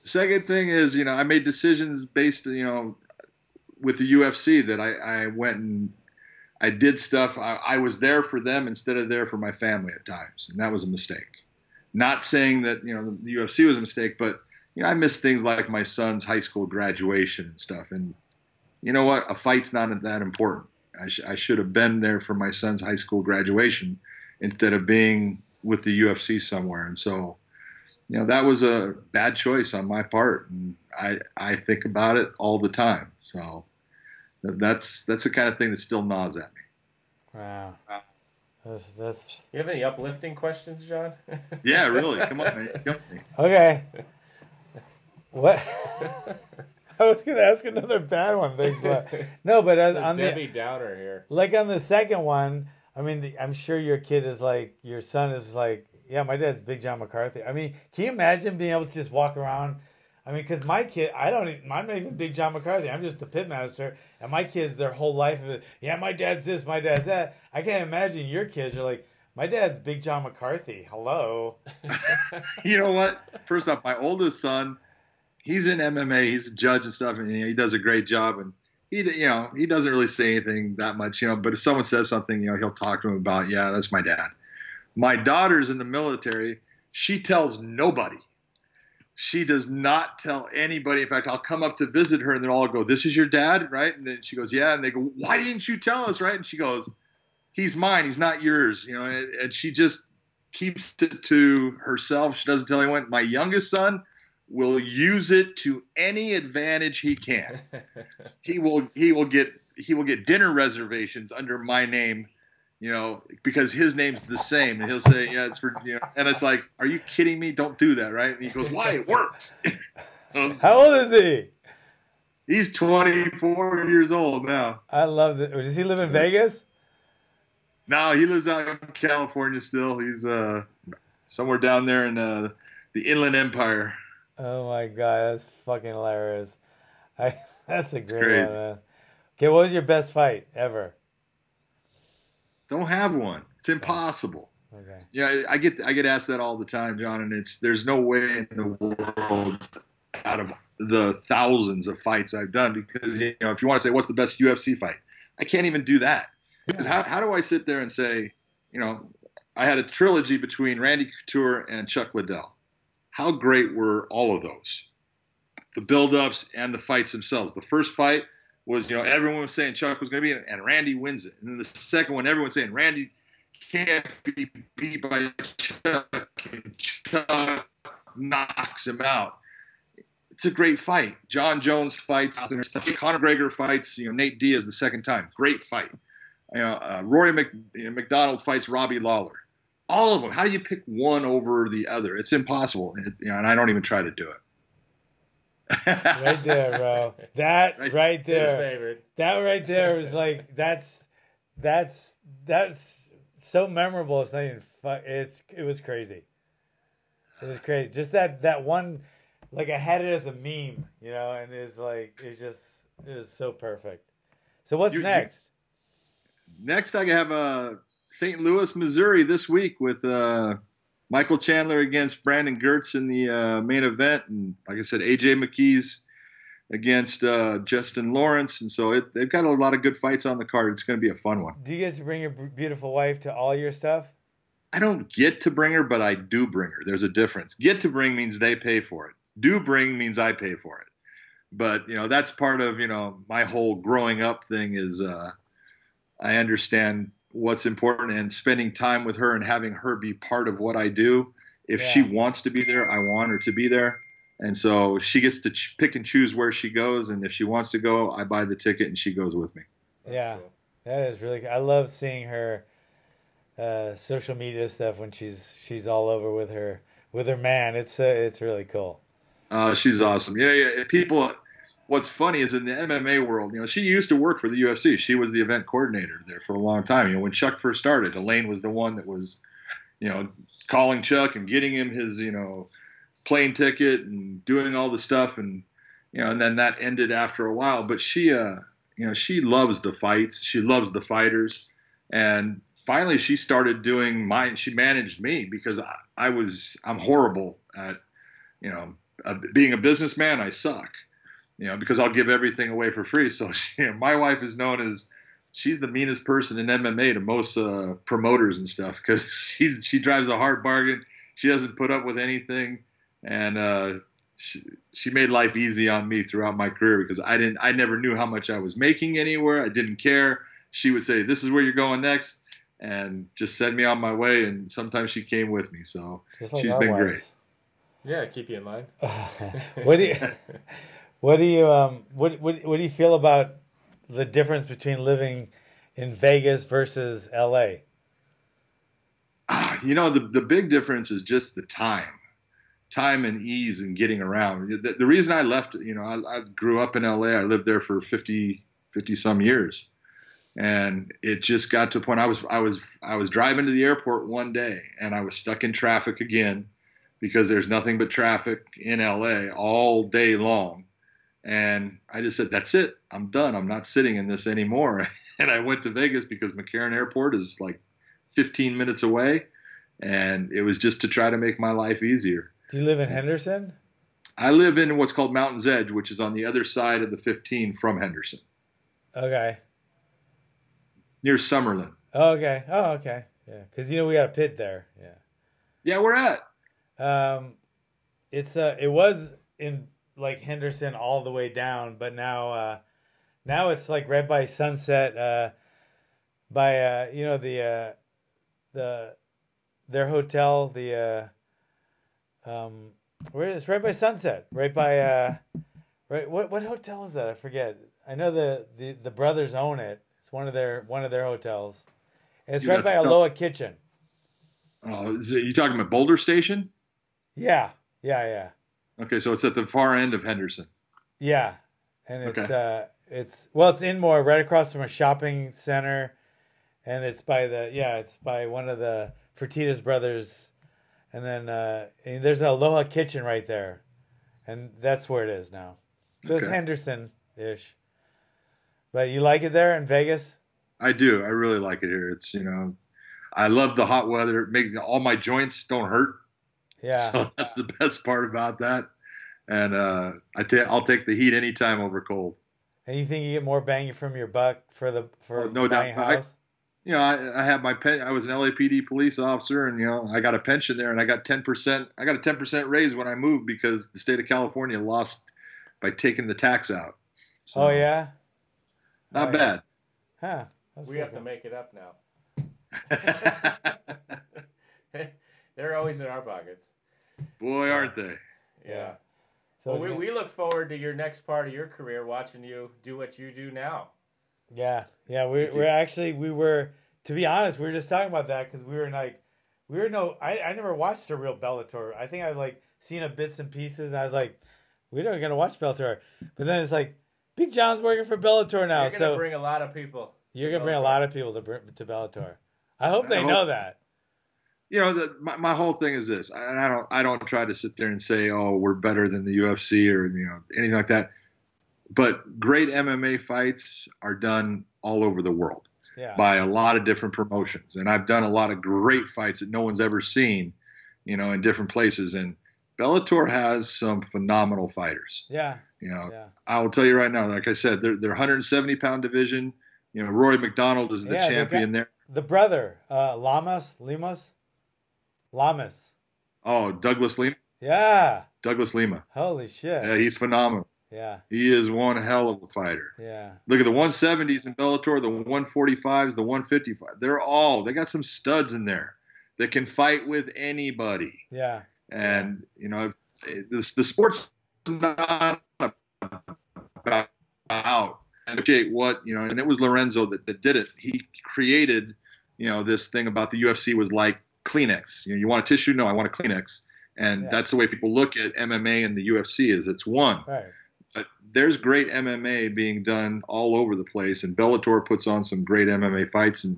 Second thing is, you know, I made decisions based, you know, with the UFC that I, I went and I did stuff. I, I was there for them instead of there for my family at times, and that was a mistake. Not saying that you know the UFC was a mistake, but you know I miss things like my son's high school graduation and stuff. And you know what? A fight's not that important. I, sh- I should have been there for my son's high school graduation instead of being with the UFC somewhere. And so you know that was a bad choice on my part and i i think about it all the time so that's that's the kind of thing that still gnaws at me Wow. That's, that's You have any uplifting questions, John? *laughs* yeah really come on man. Come on. okay. What? *laughs* I was gonna ask another bad one. Thanks, but *laughs* no. But as, It's a on the Debbie Downer here. like on the second one, I mean, I'm sure your kid is like your son is like, yeah, my dad's Big John McCarthy. I mean, can you imagine being able to just walk around? I mean, because my kid, I don't, even, I'm not even Big John McCarthy. I'm just the pitmaster, and my kids, their whole life, is, yeah, my dad's this, my dad's that. I can't imagine your kids are like, my dad's Big John McCarthy. Hello. *laughs* you know what first off my oldest son he's in mma he's a judge and stuff and he does a great job and he you know he doesn't really say anything that much you know but if someone says something you know he'll talk to him about yeah that's my dad. My daughter's in the military. She tells nobody. She does not tell anybody. In fact i'll come up to visit her and they'll all go this is your dad? Right? And then she goes yeah. And they go why didn't you tell us? Right? And she goes he's mine. He's not yours. You know and, and she just keeps it to herself. She doesn't tell anyone. My youngest son will use it to any advantage he can. *laughs* He will he will get he will get dinner reservations under my name you know because his name's the same. And he'll say yeah it's for you know and it's like are you kidding me? Don't do that right? And he goes why? It works. *laughs* How old is he? he's 24 years old now. I love it. Does he live in Vegas? no he lives out in california still. He's uh somewhere down there in uh the inland empire Oh my god, that's fucking hilarious. *laughs* I that's a great one. Man. Okay, what was your best fight ever? don't have one it's oh. impossible Okay. Yeah, I get I get asked that all the time, John, and it's there's no way in the world out of the thousands of fights I've done because you know if you want to say what's the best UFC fight, I can't even do that. Because how how do I sit there and say, you know, I had a trilogy between Randy Couture and Chuck Liddell. How great were all of those? The build-ups and the fights themselves. The first fight was, you know, everyone was saying Chuck was going to be and Randy wins it. And then the second one, everyone's saying Randy can't be beat by Chuck, and Chuck knocks him out. It's a great fight. John Jones fights. Conor McGregor fights. You know, Nate Diaz the second time. Great fight. You know, uh, Rory Mc, you know, MacDonald fights Robbie Lawler. All of them. How do you pick one over the other? It's impossible. It, you know, and I don't even try to do it. right there, bro. *laughs* That Right- right, His there. favorite. That right there was like that's that's that's so memorable. It's not even fu- It's it was crazy. It was crazy. Just that that one, like I had it as a meme, you know, and it was like it just it was so perfect. So what's You- you- next? Next, I have uh, St. Louis, Missouri this week with uh, Michael Chandler against Brandon Girtz in the uh, main event, and like I said, AJ McKee's against uh, Justin Lawrence, and so it, they've got a lot of good fights on the card. It's going to be a fun one. Do you get to bring your beautiful wife to all your stuff? I don't get to bring her, but I do bring her. There's a difference. Get to bring means they pay for it. Do bring means I pay for it. But you know that's part of you know my whole growing up thing is uh, I understand what's important and spending time with her and having her be part of what I do. If she wants to be there, I want her to be there. And so she gets to ch- pick and choose where she goes. And if she wants to go, I buy the ticket and she goes with me. That's Yeah. cool. That is really. I love seeing her uh, social media stuff when she's she's all over with her with her man. It's uh, it's really cool. Uh, she's awesome. Yeah, yeah. People, what's funny is in the MMA world, you know, she used to work for the UFC. She was the event coordinator there for a long time. You know, when Chuck first started, Elaine was the one that was, you know, calling Chuck and getting him his, you know, plane ticket and doing all the stuff, and you know, and then that ended after a while. But she, uh, you know, she loves the fights. She loves the fighters, and finally she started doing mine. She managed me because I, I was I'm horrible at, you know uh, being a businessman, I suck, you know, because I'll give everything away for free. So *laughs* she, my wife is known as she's the meanest person in MMA to most uh, promoters and stuff because *laughs* she's she drives a hard bargain. She doesn't put up with anything, and uh, she she made life easy on me throughout my career because I didn't I never knew how much I was making anywhere. I didn't care. She would say, "This is where you're going next." And just send me on my way, and sometimes she came with me. So Just like She's our been wives. great. Yeah, keep you in line. *laughs* what do you what do you um what, what what do you feel about the difference between living in Vegas versus LA? You know the the big difference is just the time time and ease in getting around. The, the reason i left you know I, I grew up in la i lived there for 50 50 some years. And it just got to a point i was i was i was driving to the airport one day and i was stuck in traffic again because there's nothing but traffic in la all day long and i just said that's it i'm done i'm not sitting in this anymore *laughs* and i went to vegas because mccarran airport is like 15 minutes away and it was just to try to make my life easier Do you live in Henderson? i live in what's called mountains edge which is on the other side of the 15 from henderson Okay. near summerlin Oh, okay. Oh, okay. Yeah, because you know we got a pit there. Yeah. yeah we're at Um, it's uh, it was in like Henderson all the way down, but now uh, now it's like right by Sunset, uh, by uh, you know the uh, the their hotel, the uh, um, where it's right by Sunset, right by uh, right what what hotel is that? I forget. I know the the the brothers own it. It's one of their one of their hotels. And it's You right by Aloha Kitchen. oh is it, you talking about boulder station Yeah, yeah, yeah. Okay so it's at the far end of henderson Yeah, and it's Okay. uh, it's well, it's in more right across from a shopping center, and it's by the yeah, it's by one of the Fertittas brothers, and then uh, and there's an Aloha Kitchen right there, and that's where it is now. So it's Henderson ish. But you like it there in Vegas? i do i really like it here it's you know i love the hot weather it makes all my joints don't hurt Yeah. So *laughs* that's the best part about that. And uh, I ta- I'll take the heat anytime over cold. and you think you get more bang from your buck for the for Oh, no buying a doubt. I- You know, I, I have my pen. I was an LAPD police officer, and you know, I got a pension there, and I got ten percent. I got a ten percent raise when I moved because the state of California lost by taking the tax out. So, oh yeah. not Oh, yeah. bad. Huh. That's We pretty have to make it up now. *laughs* *laughs* They're always in our pockets. Boy, aren't they? Yeah. So well, we, we look forward to your next part of your career, watching you do what you do now. Yeah, yeah. We we're actually we were to be honest, we were just talking about that because we were like, we were no. I I never watched a real Bellator. I think I like seen a bits and pieces, and I was like, we're not gonna watch Bellator. But then it's like, Big John's working for Bellator now, You're gonna so bring a lot of people. you're gonna bring a lot of people to Br- to Bellator. I hope they I know that. You know, the, my, my whole thing is this, and I don't I don't try to sit there and say, oh, we're better than the UFC or you know anything like that. But great MMA fights are done all over the world Yeah, by a lot of different promotions, and I've done a lot of great fights that no one's ever seen, you know, in different places. And Bellator has some phenomenal fighters. yeah, You know, yeah. I will tell you right now, like I said, they're they're 170 pound division. You know, Rory MacDonald is the Yeah, champion there. The brother, uh, Lamas, Limas, Lamas. Oh, Douglas Lima. Yeah, Douglas Lima. holy shit. Yeah, he's phenomenal. Yeah, He is one hell of a fighter. yeah, Look at the 170s in Bellator, the 145s, the 155. They're all they got some studs in there that can fight with anybody. yeah, And you know, this the sport's not about appreciate what you know. And it was Lorenzo that, that did it. He created you know this thing about the UFC was like Kleenex. You know, you want a tissue? No, I want a Kleenex. And Yeah. that's the way people look at MMA and the UFC is it's one right. but there's great MMA being done all over the place, and Bellator puts on some great MMA fights, and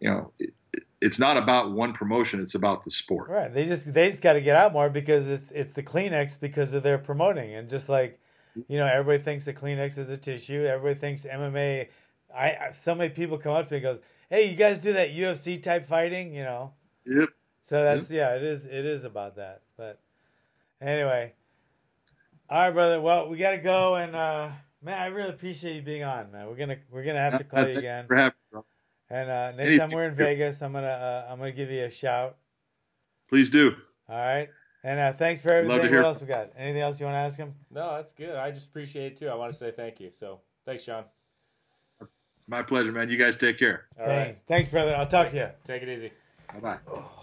you know, it, it's not about one promotion; it's about the sport. Right. They just they just got to get out more because it's it's the Kleenex because of their promoting and just like you know everybody thinks the Kleenex is a tissue. Everybody thinks MMA. I, I so many people come up to me and goes, "Hey, you guys do that UFC type fighting?" You know. Yep. So that's yeah, it is it is about that. But anyway, all right, brother. Well, we got to go and uh, man, I really appreciate you being on, man. We're gonna we're gonna have to call you again. for having me, bro. And uh, next Anything- time we're in Vegas, I'm gonna uh, I'm gonna give you a shout. Please do. All right. And uh, thanks for everything. Love to everything. hear What else we got? Anything else you want to ask him? No, that's good. I just appreciate it too. I want to say thank you. So thanks, Sean. It's my pleasure, man. You guys take care. All Dang. right. Thanks, brother. I'll talk to you. Take it easy. 拜拜。